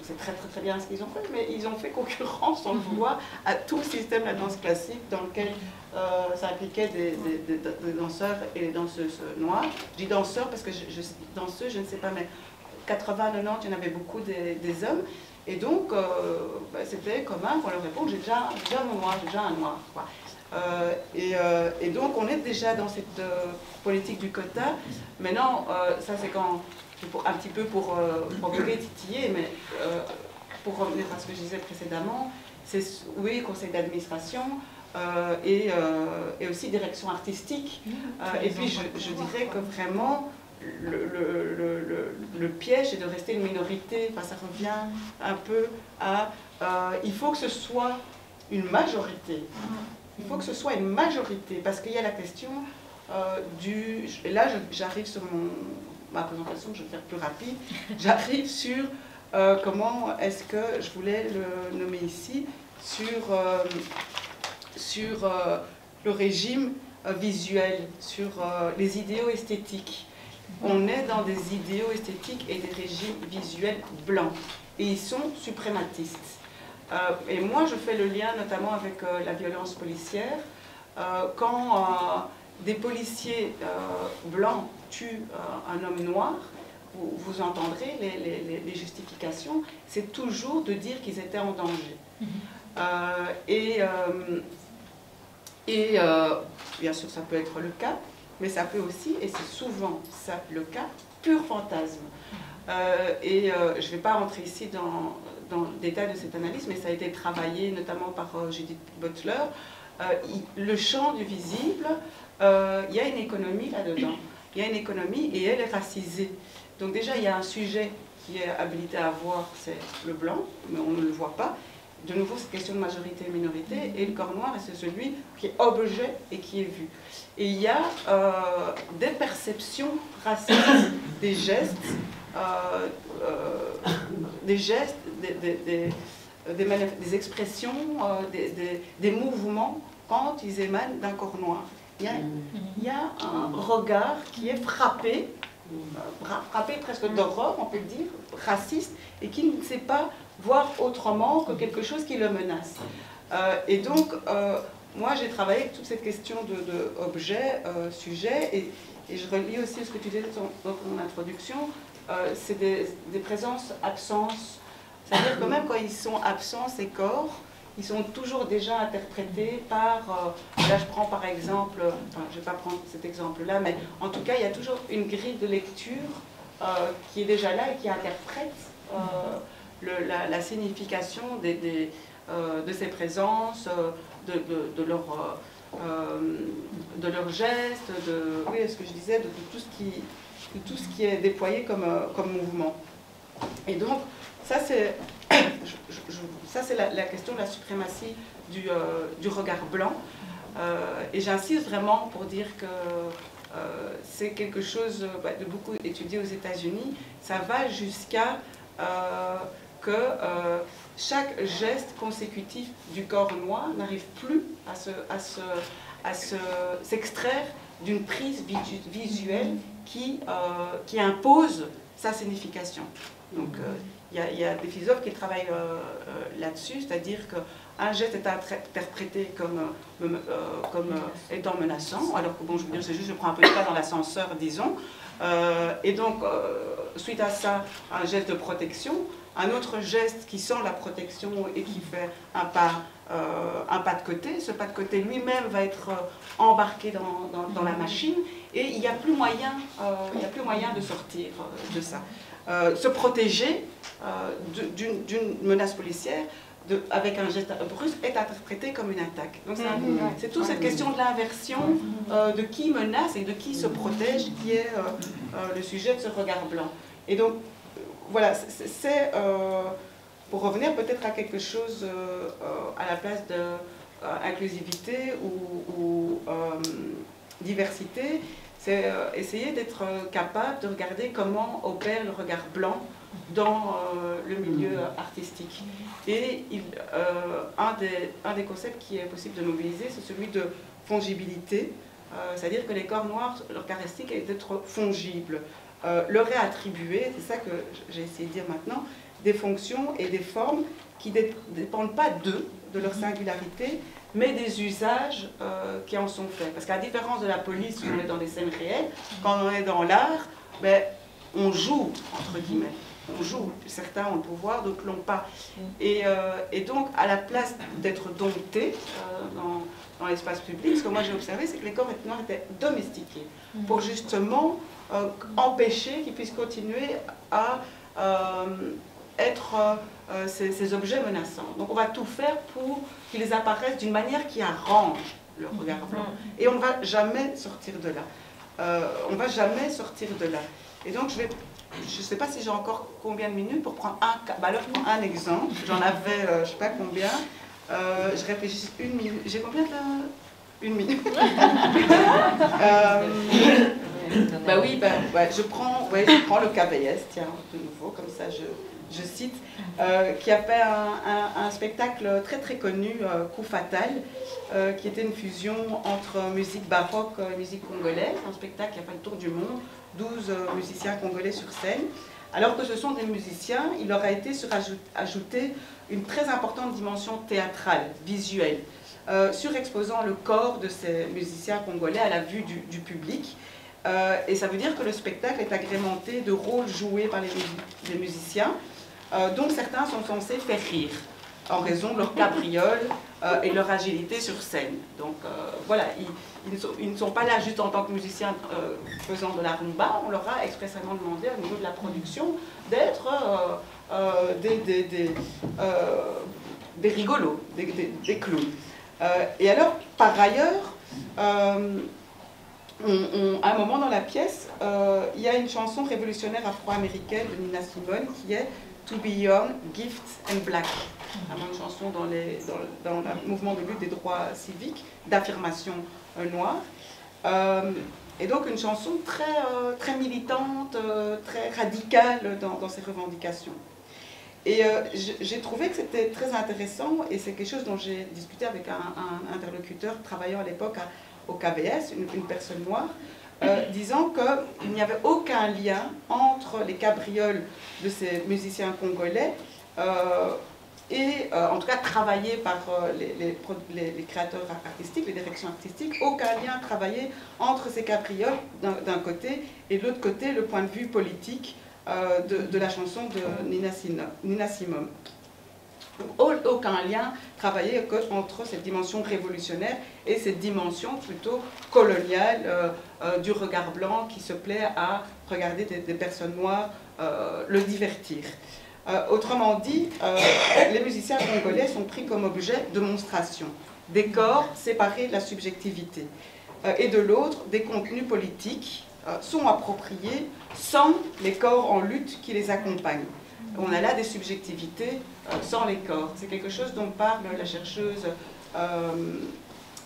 c'est très très très bien ce qu'ils ont fait, mais ils ont fait concurrence, on le voit, à tout le système de la danse classique dans lequel euh, ça impliquait des, des- des- des danseurs et des danseuses noires. Je dis danseurs parce que je, je, danseuses, je ne sais pas, mais 80, 90, il y en avait beaucoup des, des hommes. Et donc, euh, bah, c'était commun qu'on leur réponde, j'ai déjà, déjà mon noir, j'ai déjà un noir. quoi. Euh, et, euh, et donc, on est déjà dans cette euh, politique du quota. Maintenant, ça c'est quand, pour- un petit peu pour provoquer, titiller, mais pour revenir à ce que je disais précédemment, c'est oui, conseil d'administration et, et aussi direction artistique. Et puis, je, je dirais que vraiment, le, le- le- le- le piège est de rester une minorité. Enfin, ça revient un peu à. il faut que ce soit une majorité. Il faut que ce soit une majorité, parce qu'il y a la question euh, du. Et là, j'arrive sur mon, ma présentation, je vais faire plus rapide. J'arrive sur euh, comment est-ce que je voulais le nommer ici, sur, euh, sur le régime visuel, sur les idéaux esthétiques. On est dans des idéaux esthétiques et des régimes visuels blancs. Et ils sont suprématistes. Euh, et moi, je fais le lien notamment avec euh, la violence policière. Euh, quand des policiers blancs tuent un homme noir, vous, vous entendrez les, les- les- les justifications, c'est toujours de dire qu'ils étaient en danger. Euh, et et bien sûr, ça peut être le cas, mais ça peut aussi, et c'est souvent ça le cas, pur fantasme. Euh, et euh, je ne vais pas rentrer ici dans, dans le détail de cette analyse, mais ça a été travaillé notamment par euh, Judith Butler. Euh, le champ du visible, euh, il y a une économie là-dedans. Il y a une économie et elle est racisée. Donc déjà, il y a un sujet qui est habilité à voir, c'est le blanc, mais on ne le voit pas. De nouveau, cette question de majorité et minorité, et le corps noir, c'est celui qui est objet et qui est vu. Et il y a des perceptions racistes, des gestes, euh, euh, des gestes, des, des- des- des expressions, euh, des, des- des mouvements quand ils émanent d'un corps noir. Il y a, il y a un regard qui est frappé, fra- frappé presque d'horreur, on peut le dire, raciste, et qui ne sait pas voir autrement que quelque chose qui le menace. Euh, et donc, euh, moi, j'ai travaillé toute cette question de, de objet, euh, sujet, et, et je relis aussi ce que tu disais dans, ton introduction, euh, c'est des, des présences, absences. C'est-à-dire que même quand ils sont absents, ces corps, ils sont toujours déjà interprétés par, euh, là je prends par exemple, enfin je ne vais pas prendre cet exemple-là, mais en tout cas il y a toujours une grille de lecture euh, qui est déjà là et qui interprète la, signification des, de ces présences, de, leur, de leurs gestes, de, oui, ce que je disais, de, tout, ce qui, de tout ce qui est déployé comme, euh, comme mouvement. Et donc, ça c'est, ça, c'est la, question de la suprématie du, euh, du regard blanc. Euh, et j'insiste vraiment pour dire que euh, c'est quelque chose euh, bah, de beaucoup étudié aux États-Unis. Ça va jusqu'à euh, que euh, chaque geste consécutif du corps noir n'arrive plus à se, à se, à se, s'extraire d'une prise visu- visuelle qui, euh, qui impose sa signification. Donc, euh, il y, a- des philosophes qui travaillent là-dessus, c'est-à-dire qu'un geste est interprété comme, me- comme étant menaçant, alors que bon, je veux dire, c'est juste, je prends un peu de pas dans l'ascenseur, disons. Et donc, suite à ça, un geste de protection, un autre geste qui sent la protection et qui fait un pas, euh, un pas de côté. Ce pas de côté lui-même va être euh, embarqué dans, dans- dans la machine et il n'y a plus moyen, euh, il y a plus moyen de sortir de ça. Euh, se protéger d'une menace policière de- avec un geste brusque est interprété comme une attaque. Donc c'est Mhm. c'est toute cette question de l'inversion euh, de qui menace et de qui se protège qui est euh, euh, le sujet de ce regard blanc. Et donc, voilà, c'est- euh, pour revenir peut-être à quelque chose euh, euh, à la place de euh, inclusivité ou, ou, diversité, c'est essayer d'être capable de regarder comment opère le regard blanc dans le milieu artistique. Et un, des, concepts qui est possible de mobiliser, c'est celui de fongibilité, c'est-à-dire que les corps noirs, leur caractéristique est d'être fongibles. Euh, leur est attribué, c'est ça que j'ai essayé de dire maintenant, des fonctions et des formes qui ne dépendent pas d'eux, de leur singularité, mais des usages euh, qui en sont faits. Parce qu'à la différence de la police, où on est dans des scènes réelles, quand on est dans l'art, ben, on joue, entre guillemets. On joue. Certains ont le pouvoir, d'autres l'ont pas. Et, euh, et donc, à la place d'être domptés euh, dans, dans l'espace public, ce que moi j'ai observé, c'est que les corps noirs étaient domestiqués pour justement euh, empêcher qu'ils puissent continuer à euh, être euh, ces, ces objets menaçants. Donc on va tout faire pour qu'ils apparaissent d'une manière qui arrange le regard blanc. Et on ne va jamais sortir de là. On ne va jamais sortir de là. Et donc je vais, je ne sais pas si j'ai encore combien de minutes pour prendre un cas. Bah alors je prends un exemple. J'en avais, je ne sais pas combien. Je réfléchis une minute. J'ai combien de... Une minute. Euh, bah oui, bah, ouais, je, prends, ouais, je prends le KBS, tiens, de nouveau, comme ça je, je cite, euh, qui a fait un, un- un spectacle très très connu, euh, Coup Fatal, euh, qui était une fusion entre musique baroque et musique congolaise, un spectacle qui a fait le tour du monde, 12 euh, musiciens congolais sur scène. Alors que ce sont des musiciens, il leur a été ajouté une très importante dimension théâtrale, visuelle, surexposant le corps de ces musiciens congolais à la vue du, du public. Euh, et ça veut dire que le spectacle est agrémenté de rôles joués par les, musi- les musiciens, euh, dont certains sont censés faire rire, en raison de leur cabriole euh, et leur agilité sur scène. Donc euh, voilà, ils, ils ne sont, ils ne sont pas là juste en tant que musiciens euh, faisant de la rumba, on leur a expressément demandé au niveau de la production d'être des, des, des, des rigolos, des, clowns. Et alors, par ailleurs, à un moment dans la pièce, euh, il y a une chanson révolutionnaire afro-américaine de Nina Simone qui est To Be Young, Gifts and Black. Vraiment une chanson dans, le mouvement de lutte des droits civiques, d'affirmation euh, noire. Euh, et donc une chanson très, très militante, très radicale dans, ses revendications. Et j'ai trouvé que c'était très intéressant et c'est quelque chose dont j'ai discuté avec un, un interlocuteur travaillant à l'époque à- au KBS, une, personne noire, euh, disant qu'il n'y avait aucun lien entre les cabrioles de ces musiciens congolais euh, et, euh, en tout cas, travaillés par les, créateurs artistiques, les directions artistiques, aucun lien travaillé entre ces cabrioles d'un côté et de l'autre côté, le point de vue politique de, de la chanson de Nina, Sino- Nina Simone. Aucun lien travaillé entre cette dimension révolutionnaire et cette dimension plutôt coloniale euh, euh, du regard blanc qui se plaît à regarder des, personnes noires euh, le divertir. Autrement dit, les musiciens congolais sont pris comme objet de monstration, des corps séparés de la subjectivité, et de l'autre, des contenus politiques sont appropriés sans les corps en lutte qui les accompagnent. On a là des subjectivités sans les corps. C'est quelque chose dont parle la chercheuse euh,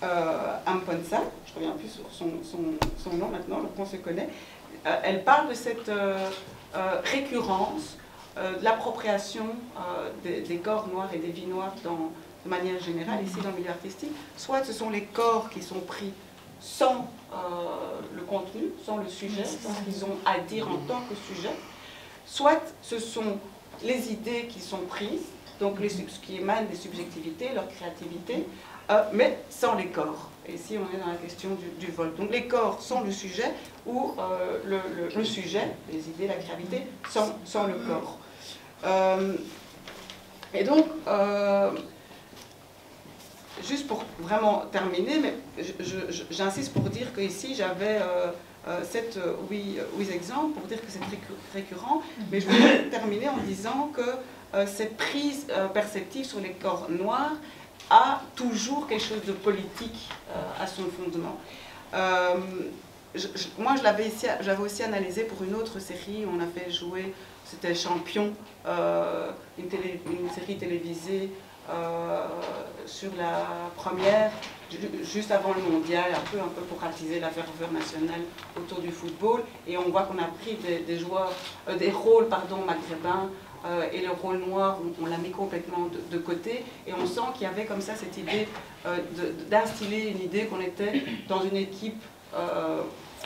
euh, Amponsa, je ne reviens plus sur son, son- son nom maintenant, donc on se connaît. Euh, elle parle de cette récurrence euh, de l'appropriation euh, des, des corps noirs et des vies noires dans, de manière générale, ici dans le milieu artistique. Soit ce sont les corps qui sont pris sans euh, le contenu, sans le sujet, sans ce qu'ils ont à dire en tant que sujet, soit ce sont les idées qui sont prises, donc ce qui émane des subjectivités, leur créativité, euh, mais sans les corps. Et ici, on est dans la question du, vol. Donc les corps sans le sujet ou euh, le, sujet, les idées, la créativité, sans, le corps. Euh, et donc, juste pour vraiment terminer, mais j'insiste pour dire que ici j'avais euh, euh, sept, huit, euh, huit exemples pour dire que c'est récu- récurrent, mais je voulais terminer en disant que cette prise perceptive sur les corps noirs a toujours quelque chose de politique à son fondement. Euh, je- je- moi, je l'avais aussi analysé pour une autre série où on a fait jouer, c'était Champion, euh, une, télé- une série télévisée sur la première, ju- juste avant le mondial, un peu, pour attiser la ferveur nationale autour du football. Et on voit qu'on a pris des, joueurs, euh, des rôles pardon, maghrébins euh, et le rôle noir, on, l'a mis complètement de, côté. Et on sent qu'il y avait comme ça cette idée euh, d'instiller une idée qu'on était dans une équipe euh,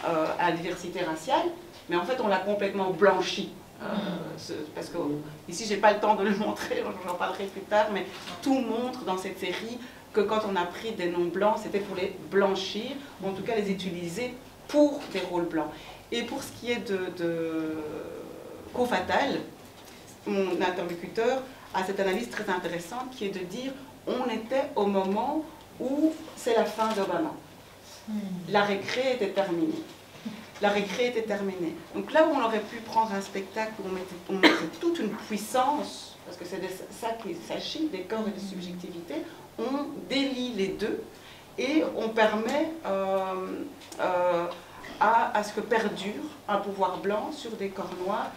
euh, à diversité raciale, mais en fait on l'a complètement blanchi. Euh, ce- parce que ici j'ai pas le temps de le montrer, j'en parlerai plus tard, mais tout montre dans cette série que quand on a pris des noms blancs, c'était pour les blanchir, ou en tout cas les utiliser pour des rôles blancs. Et pour ce qui est de, de co-fatal, mon interlocuteur a cette analyse très intéressante qui est de dire on était au moment où c'est la fin d'Obama. La récré était terminée. La récré était terminée. Donc là où on aurait pu prendre un spectacle où on mettait, toute une puissance, parce que c'est ça qu'il s'agit, des corps et des subjectivités, on délie les deux et on permet euh, euh, à, ce que perdure un pouvoir blanc sur des corps noirs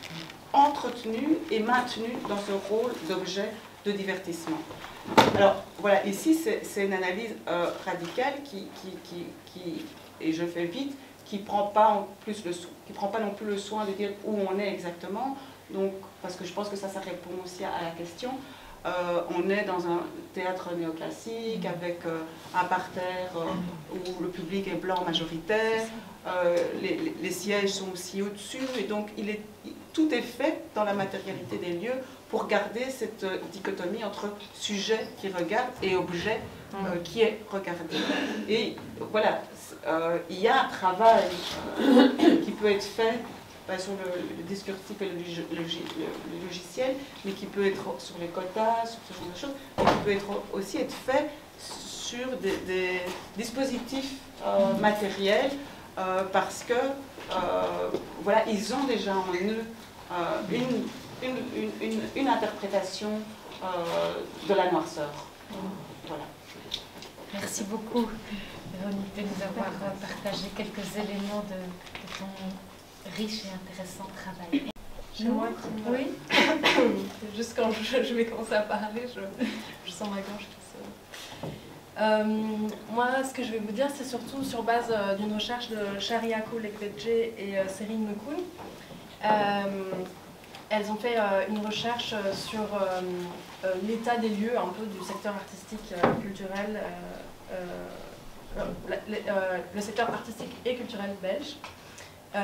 entretenu et maintenu dans ce rôle d'objet de divertissement. Alors voilà, ici c'est une analyse euh, radicale qui, qui, qui, qui- et je fais vite, qui prend pas en plus le qui prend pas non plus le soin de dire où on est exactement. Donc parce que je pense que ça, ça répond aussi à, à la question. Euh, on est dans un théâtre néoclassique avec euh, un parterre euh, où le public est blanc majoritaire, les, les- les sièges sont aussi au-dessus, et donc il est, tout est fait dans la matérialité des lieux pour garder cette dichotomie entre sujet qui regarde et objet euh, qui est regardé. Et voilà, euh, il y a un travail qui peut être fait bah, sur le, le et le, log- logi- le- le logiciel, mais qui peut être sur les quotas, sur ce genre de choses, mais qui peut aussi être fait sur des, dispositifs euh, matériels euh, parce que voilà, ils ont déjà en eux une, une, une, une- interprétation de la noirceur. Voilà. Merci beaucoup, Véronique, de nous avoir partagé quelques éléments de, de ton riche et intéressant travail. Moi qui me- Oui. Juste quand je, je vais commencer à parler, je, je sens ma gorge qui se... Euh, moi, ce que je vais vous dire, c'est surtout sur base euh, d'une recherche de Shariako Lekvedje et euh, Serine Mekun. Euh, elles ont fait une recherche sur l'état des lieux un peu du secteur artistique culturel, euh, euh, le secteur artistique et culturel belge. Euh,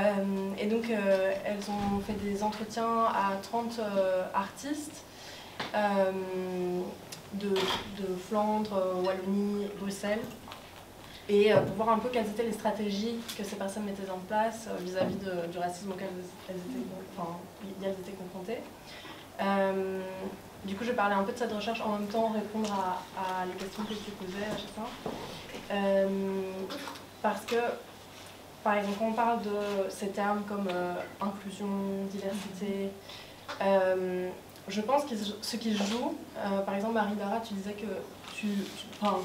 et donc, elles ont fait des entretiens à 30 euh, artistes de, Flandre, Wallonie, Bruxelles, et pour voir un peu quelles étaient les stratégies que ces personnes mettaient en place vis-à-vis du racisme auquel elles étaient, enfin, elles étaient confrontées. Du coup, je parler un peu de cette recherche en même temps répondre à, les questions que tu posais à chaque fois. Euh, parce que par exemple, quand on parle de ces termes comme euh, inclusion, diversité, euh, je pense que ce qui joue, par exemple, Marie-Lara, tu disais que, tu, enfin,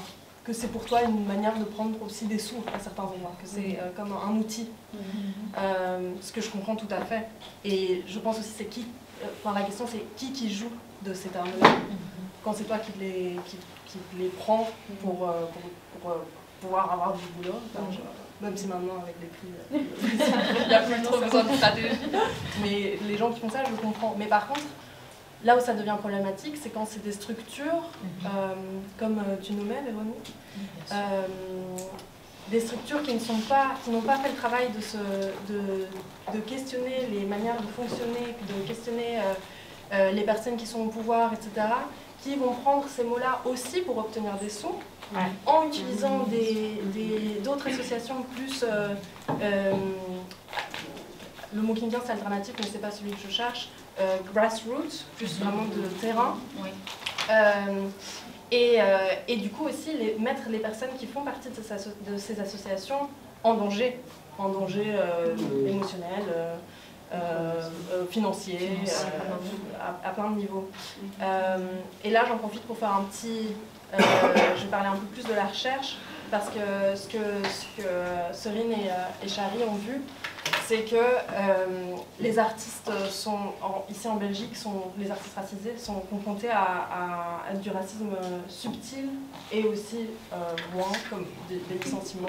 que c'est pour toi une manière de prendre aussi des sous à certains endroits, que c'est euh, comme un, outil. Euh, ce que je comprends tout à fait. Et je pense aussi c'est qui, enfin, la question c'est qui qui joue de ces termes-là quand c'est toi qui les, qui, qui les prends pour, pour, pour, pouvoir avoir du boulot. même si maintenant avec les prix, il n'y a plus trop besoin de stratégie. Mais les gens qui font ça, je comprends. Mais par contre, Là où ça devient problématique, c'est quand c'est des structures, mhm. euh, comme euh, tu nommais, Véronique, euh, des structures qui ne sont pas, qui n'ont pas fait le travail de, se, de, questionner les manières de fonctionner, de questionner les personnes qui sont au pouvoir, etc., qui vont prendre ces mots-là aussi pour obtenir des sous, en utilisant d'autres des, associations plus le mot qui me vient c'est alternatif, mais c'est pas celui que je cherche, euh, grassroots, plus vraiment de terrain. Euh, et, euh, et, du coup aussi les, mettre les personnes qui font partie de ces, de ces associations en danger, en danger émotionnel, financier, à, à, plein de niveaux. et là j'en profite pour faire un petit... je vais parler un peu plus de la recherche, parce que ce que, ce que Serine et, et Chari ont vu, c'est que euh, les artistes sont, ici en Belgique, sont, les artistes racisés sont confrontés à, du racisme subtil et aussi euh, moins, comme des, licenciements,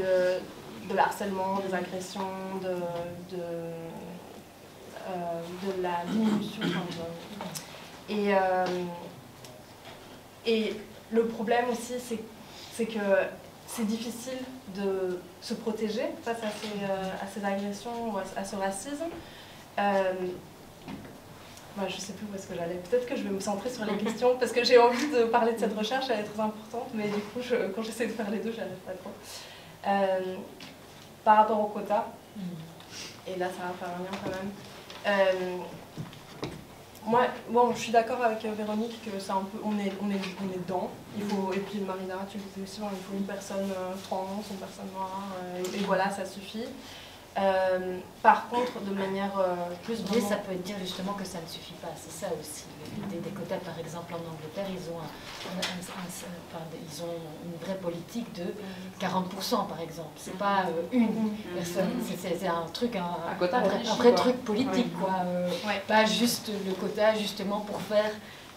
euh, de l'harcèlement, des agressions, de, de, la diminution. et, et le problème aussi, c'est que c'est difficile de se protéger face à ces, euh, à ces agressions, à, ce racisme. Euh, moi, je ne sais plus où est-ce que j'allais. Peut-être que je vais me centrer sur les questions parce que j'ai envie de parler de cette recherche, elle est très importante, mais du coup, quand j'essaie de faire les deux, j'arrive pas trop. Euh, par rapport au quota, et là, ça va faire un lien quand même. Moi, bon, je suis d'accord avec euh, Véronique que c'est un peu, on est, on est, on est dedans. Il faut, et puis Marina, tu le disais aussi, il faut une personne euh, trans, une personne noire, euh, et, voilà, ça suffit. Euh, par contre, de manière euh, plus Mais ça peut dire justement que ça ne suffit pas, c'est ça aussi. Des, des, quotas, par exemple, en Angleterre, ils ont, ils ont une vraie politique de 40%, par exemple. C'est pas euh, une personne, c'est un truc, un, un, vrai, truc politique, quoi. Pas juste le quota, justement, pour faire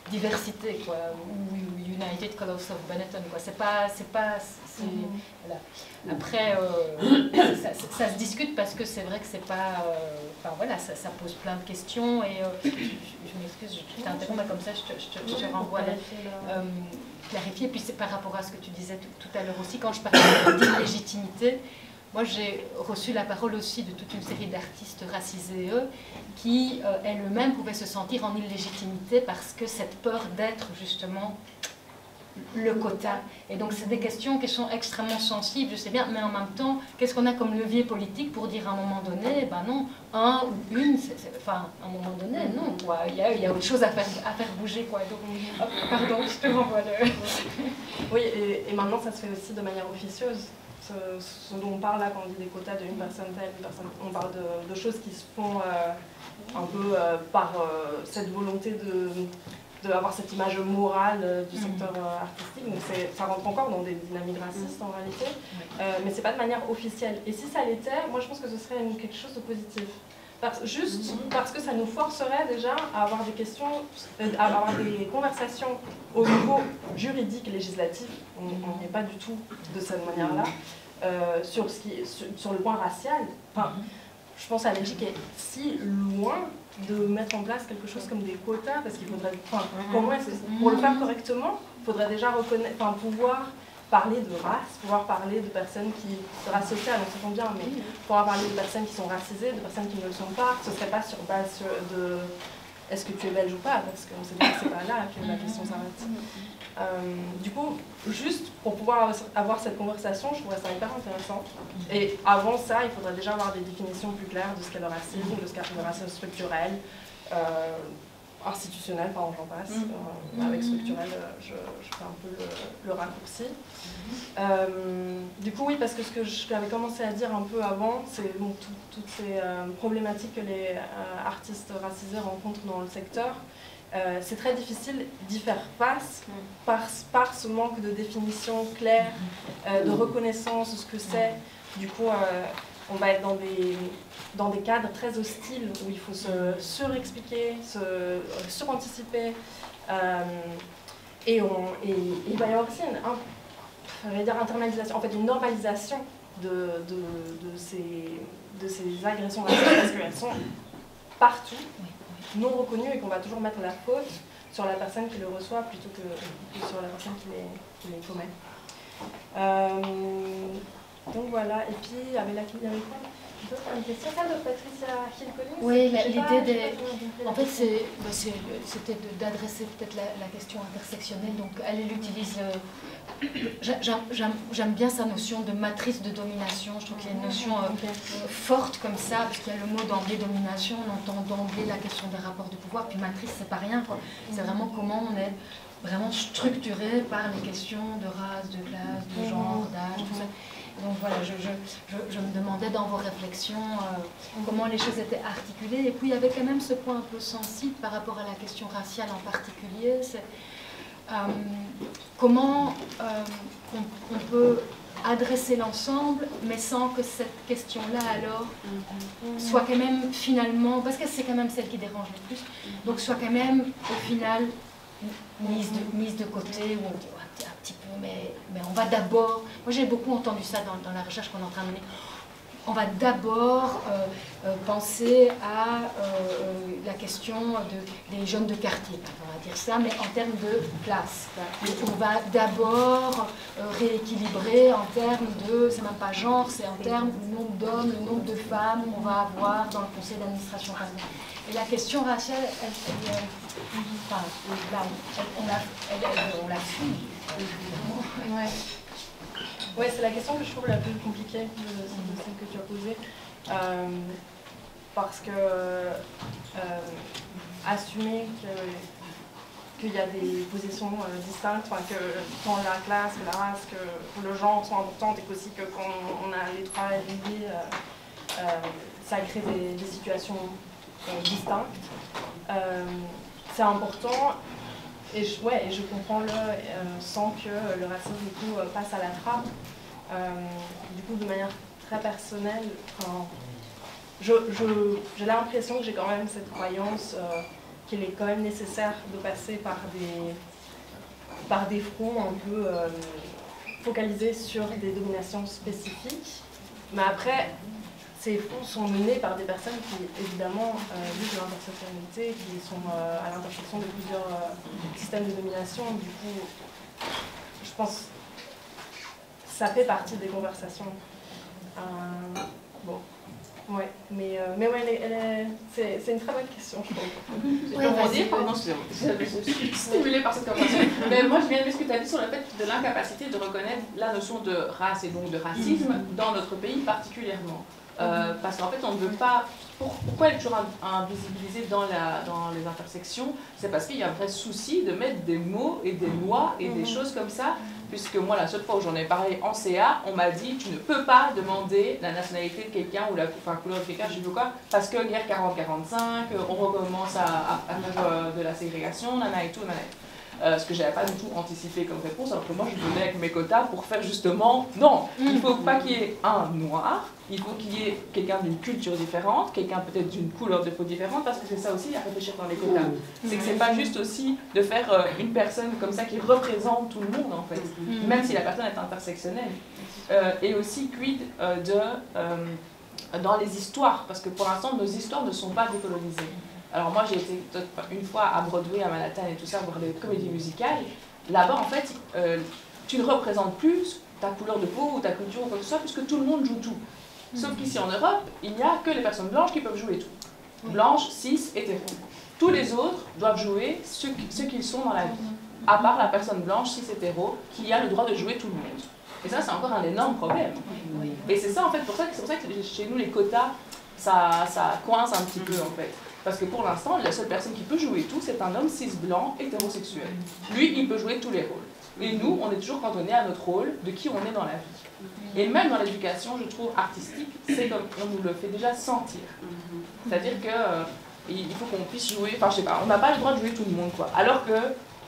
diversité, quoi, ou United Colors of Benetton, quoi. C'est pas, c'est pas, Mhm. Après, euh, ça, se discute parce que c'est vrai que c'est pas. Euh, enfin voilà, ça, pose plein de questions et euh, je, m'excuse, je t'interromps, mais comme ça je te, je te, renvoie à clarifier. Puis c'est par rapport à ce que tu disais tout, à l'heure aussi, quand je parlais d'illégitimité. Moi, j'ai reçu la parole aussi de toute une série d'artistes racisés, eux, qui elles-mêmes pouvaient se sentir en illégitimité parce que cette peur d'être justement le quota. Et donc, c'est des questions qui sont extrêmement sensibles, je sais bien, mais en même temps, qu'est-ce qu'on a comme levier politique pour dire à un moment donné, ben non, un ou une, enfin, à un moment donné, non, quoi. Il, y a, il y a autre chose à faire, à faire bouger, quoi. Donc, pardon, je te renvoie le... oui, et, maintenant, ça se fait aussi de manière officieuse. Ce, dont on parle là quand on dit des quotas d'une personne telle, une personne, on parle de, choses qui se font euh, un peu euh, par euh, cette volonté de d'avoir cette image morale du mhm. secteur artistique. Donc ça rentre encore dans des dynamiques racistes en réalité, euh, mais c'est pas de manière officielle. Et si ça l'était, moi je pense que ce serait quelque chose de positif. Parce, juste mhm. parce que ça nous forcerait déjà à avoir des questions, à avoir des conversations au niveau juridique et législatif. On n'est pas du tout de cette manière-là. Sur, ce qui, sur, le point racial. Enfin, mhm. je pense à la Belgique est si loin de mettre en place quelque chose comme des quotas, parce qu'il faudrait, enfin, pour moi, pour le faire correctement, il faudrait déjà reconnaître, enfin, pouvoir parler de race, pouvoir parler de personnes qui, de race sociale, on s'entend bien, mais pouvoir parler de personnes qui sont racisées, de personnes qui ne le sont pas, ce serait pas sur base de est-ce que tu es belge ou pas, parce qu'on sait bien que c'est pas là que la question s'arrête. Euh, du coup, juste pour pouvoir avoir cette conversation, je trouverais ça hyper intéressant. Et avant ça, il faudrait déjà avoir des définitions plus claires de ce qu'est le racisme, de ce qu'est le racisme structurel. Euh, institutionnel, par exemple, j'en passe. Mhm. Euh, avec structurel, euh, je, je fais un peu le, le raccourci. Euh, du coup, oui, parce que ce que j'avais commencé à dire un peu avant, c'est bon, tout- toutes ces euh, problématiques que les euh, artistes racisés rencontrent dans le secteur. Euh, c'est très difficile d'y faire face par, par ce manque de définition claire, euh, de reconnaissance de ce que c'est. Du coup, euh, on va être dans des, dans des cadres très hostiles où il faut se surexpliquer, se suranticiper. et, on, et il va y avoir aussi une, un- dire internalisation, en fait une normalisation de, de, de ces, de ces agressions parce qu'elles sont partout, non reconnues et qu'on va toujours mettre la faute sur la personne qui le reçoit plutôt que, sur la personne qui les, commet. Euh, donc voilà, et puis avait, la, avait de Patricia Oui, l'idée des. En fait, bah, c'était d'adresser peut-être la, la question intersectionnelle. Donc, elle, elle utilise. euh, j'a- J'aime bien sa notion de matrice de domination. Je trouve qu'il y a une notion euh, forte comme ça, parce qu'il y a le mot d'emblée domination. On entend d'emblée la question des rapports de pouvoir. Puis matrice, c'est pas rien. C'est vraiment comment on est vraiment structuré par les questions de race, de classe, de genre, d'âge, tout ça. Donc voilà, je, je, je, je me demandais dans vos réflexions euh, comment les choses étaient articulées. Et puis il y avait quand même ce point un peu sensible par rapport à la question raciale en particulier. C'est euh, comment euh, on, on peut adresser l'ensemble, mais sans que cette question-là alors soit quand même finalement, parce que c'est quand même celle qui dérange le plus, donc soit quand même au final mise de, mise de côté, ou un petit- peu, mais, mais on va d'abord, moi j'ai beaucoup entendu ça dans, la recherche qu'on est en train de mener, on va d'abord euh, euh, penser à euh, euh, la question de, des jeunes de quartier, on va dire ça, mais en termes de place. On va d'abord euh, rééquilibrer en termes de, c'est même pas genre, c'est en termes du nombre d'hommes, le nombre de femmes qu'on va avoir dans le conseil d'administration. Et la question raciale, elle, euh, elle- elle- on la fuit. Ouais. Ouais, c'est la question que je trouve la plus compliquée de, celle que tu as posée. Euh, parce que euh, assumer qu'il y a des positions euh, distinctes, que tant la classe, que la race, que le genre sont importantes et qu'aussi que quand on a les trois liés, ça crée des, situations distinctes. C'est important et je, ouais, et je comprends-le euh, sans que le racisme du coup, euh, passe à la trappe. Euh, du coup, de manière très personnelle, enfin, je, je- j'ai l'impression que j'ai quand même cette croyance qu'il est quand même nécessaire de passer par des, par des fronts un peu focalisés sur des dominations spécifiques. Mais après, ces fronts sont menés par des personnes qui, évidemment, euh, vivent de l'intersectionnalité, qui sont euh, à l'intersection de plusieurs euh, systèmes de domination. Du coup, je pense que ça fait partie des conversations. Euh, bon, ouais, mais, euh, mais ouais, c'est, c'est une très bonne question, je trouve. Je peux rebondir, pardon, je je suis stimulée par cette conversation. Mais moi, je viens de ce que tu as dit sur le fait de l'incapacité de reconnaître la notion de race et donc de racisme dans notre pays particulièrement. Euh, parce qu'en fait, on ne veut pas. pour- pourquoi elle est toujours in- invisibilisée dans, la, dans les intersections? C'est parce qu'il y a un vrai souci de mettre des mots et des lois et des choses comme ça. Puisque moi, la seule fois où j'en ai parlé en CA, on m'a dit tu ne peux pas demander la nationalité de quelqu'un ou la enfin, couleur de quelqu'un, je sais quoi, parce que guerre 40-45, on recommence à, à- à faire euh, de la ségrégation, nana et tout, nana. Euh, ce que j'avais pas du tout anticipé comme réponse, alors que moi je venais avec mes quotas pour faire justement non, il faut pas qu'il y ait un noir, il faut qu'il y ait quelqu'un d'une culture différente, quelqu'un peut-être d'une couleur de peau différente, parce que c'est ça aussi à réfléchir dans les quotas. C'est que c'est pas juste aussi de faire euh, une personne comme ça qui représente tout le monde en fait, même si la personne est intersectionnelle. Euh, et aussi quid de dans les histoires, parce que pour l'instant nos histoires ne sont pas décolonisées. Alors moi j'ai été une fois à Broadway, à Manhattan et tout ça, voir des comédies musicales. Là-bas en fait, euh, tu ne représentes plus ta couleur de peau ou ta culture ou quoi que ce soit, puisque tout le monde joue tout. Sauf qu'ici en Europe, il n'y a que les personnes blanches qui peuvent jouer tout. Blanches, cis, hétéros. Tous les autres doivent jouer ce, qui- ce qu'ils sont dans la vie. À part la personne blanche, cis, hétéro, qui a le droit de jouer tout le monde. Et ça, c'est encore un énorme problème. Et c'est ça, en fait, pour ça que c'est pour ça que chez nous, les quotas, ça, ça coince un petit peu, en fait. Parce que pour l'instant, la seule personne qui peut jouer tout, c'est un homme cis blanc hétérosexuel. Lui, il peut jouer tous les rôles. Et nous, on est toujours cantonné à notre rôle de qui on est dans la vie. Et même dans l'éducation, je trouve, artistique, c'est comme on nous le fait déjà sentir. C'est-à-dire que euh, il faut qu'on puisse jouer, enfin je sais pas, on n'a pas le droit de jouer tout le monde quoi. Alors que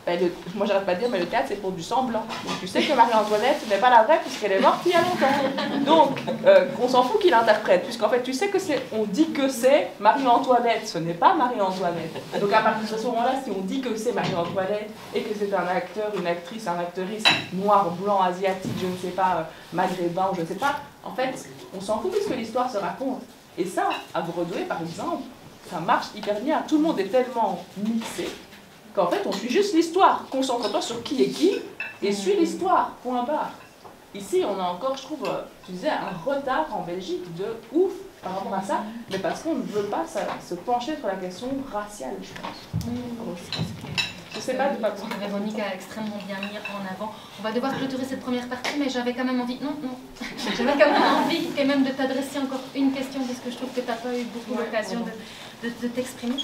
ben, moi j'arrête pas de dire, mais le théâtre c'est pour du semblant. Donc tu sais que Marie-Antoinette n'est pas la vraie puisqu'elle est morte il y a longtemps. Donc euh, on s'en fout qu'il interprète, puisqu'en fait tu sais que c'est, on dit que c'est Marie-Antoinette, ce n'est pas Marie-Antoinette. Donc à partir de ce moment-là, si on dit que c'est Marie-Antoinette et que c'est un acteur, une actrice, un actrice noir, blanc, asiatique, je ne sais pas, euh, maghrébin, je ne sais pas, en fait on s'en fout puisque l'histoire se raconte. Et ça, à Broadway par exemple, ça marche hyper bien. Tout le monde est tellement mixé qu'en fait, on suit juste l'histoire. Concentre-toi sur qui est qui et suis l'histoire, point barre. Ici, on a encore, je trouve, euh, tu disais, un retard en Belgique de ouf par rapport à ça, mais parce qu'on ne veut pas se pencher sur la question raciale, je pense. Je sais pas de quoi Véronique a extrêmement bien mis en avant. On va devoir clôturer cette première partie, mais j'avais quand même envie. Non, non. J'avais quand même envie quand même de t'adresser encore une question, parce que je trouve que tu n'as pas eu beaucoup l'occasion de, de t'exprimer.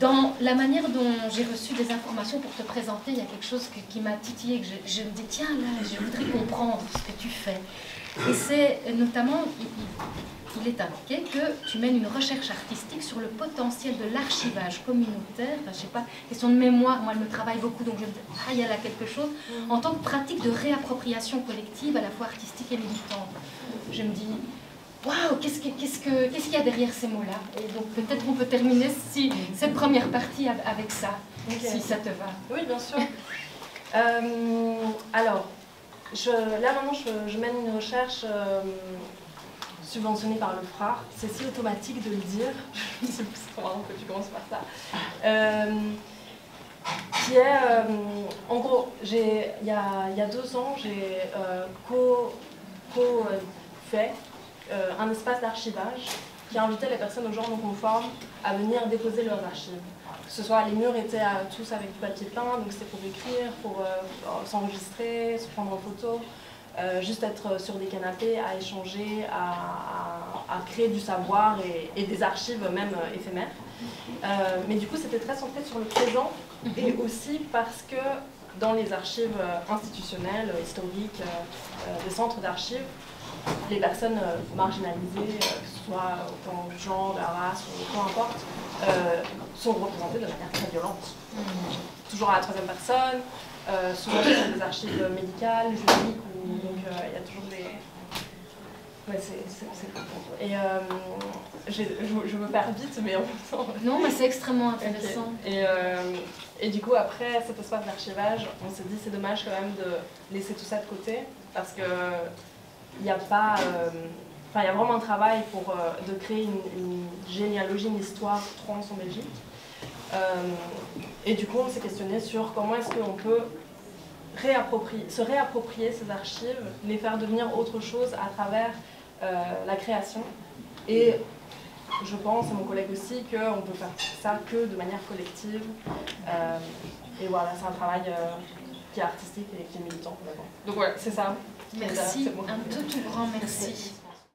Dans la manière dont j'ai reçu des informations pour te présenter, il y a quelque chose qui m'a titillé, que je, me dis, tiens, là, je voudrais comprendre ce que tu fais. Et c'est notamment, il, est indiqué que tu mènes une recherche artistique sur le potentiel de l'archivage communautaire, enfin, je sais pas, question de mémoire, moi, elle me travaille beaucoup, donc je me dis, ah, il y a là quelque chose, en tant que pratique de réappropriation collective, à la fois artistique et militante. Je me dis, waouh, qu'est-ce qu'il y a derrière ces mots-là? Et donc peut-être on peut terminer si, cette première partie avec ça, si ça te va. Oui, bien sûr. Euh, alors, je, là maintenant, je, mène une recherche euh, subventionnée par le FRAR. C'est si automatique de le dire. Je sais plus comment que tu commences par ça. Euh, qui est, en gros, il y a, y a, deux ans, j'ai co-fait un espace d'archivage qui invitait les personnes au genre non conformes à venir déposer leurs archives. Que ce soit les murs étaient tous avec du papier peint, donc c'était pour écrire, pour euh, s'enregistrer, se prendre en photo, euh, juste être sur des canapés à échanger, à, créer du savoir et, des archives même éphémères. mais du coup, c'était très centré sur le présent et aussi parce que dans les archives institutionnelles, historiques, des centres d'archives, les personnes euh, marginalisées, euh, que ce soit au plan du genre, de la race, ou peu importe, euh, sont représentées de manière très violente. Mm. Toujours à la troisième personne, souvent dans des archives médicales, juridiques, où donc il y a toujours des. Ouais, c'est Et je, me perds vite, mais en même temps. Non, mais c'est extrêmement intéressant. Et, et du coup, après cet espace d'archivage, on s'est dit c'est dommage quand même de laisser tout ça de côté, parce que il n'y a pas. Euh, enfin, il y a vraiment un travail pour, euh, de créer une, généalogie, une histoire trans en Belgique. Euh, et du coup, on s'est questionné sur comment est-ce qu'on peut se réapproprier ces archives, les faire devenir autre chose à travers la création. Et je pense, et mon collègue aussi, qu'on peut faire ça que de manière collective. et voilà, c'est un travail qui est artistique et qui est militant. Donc voilà, c'est ça. Merci, un tout, tout grand merci.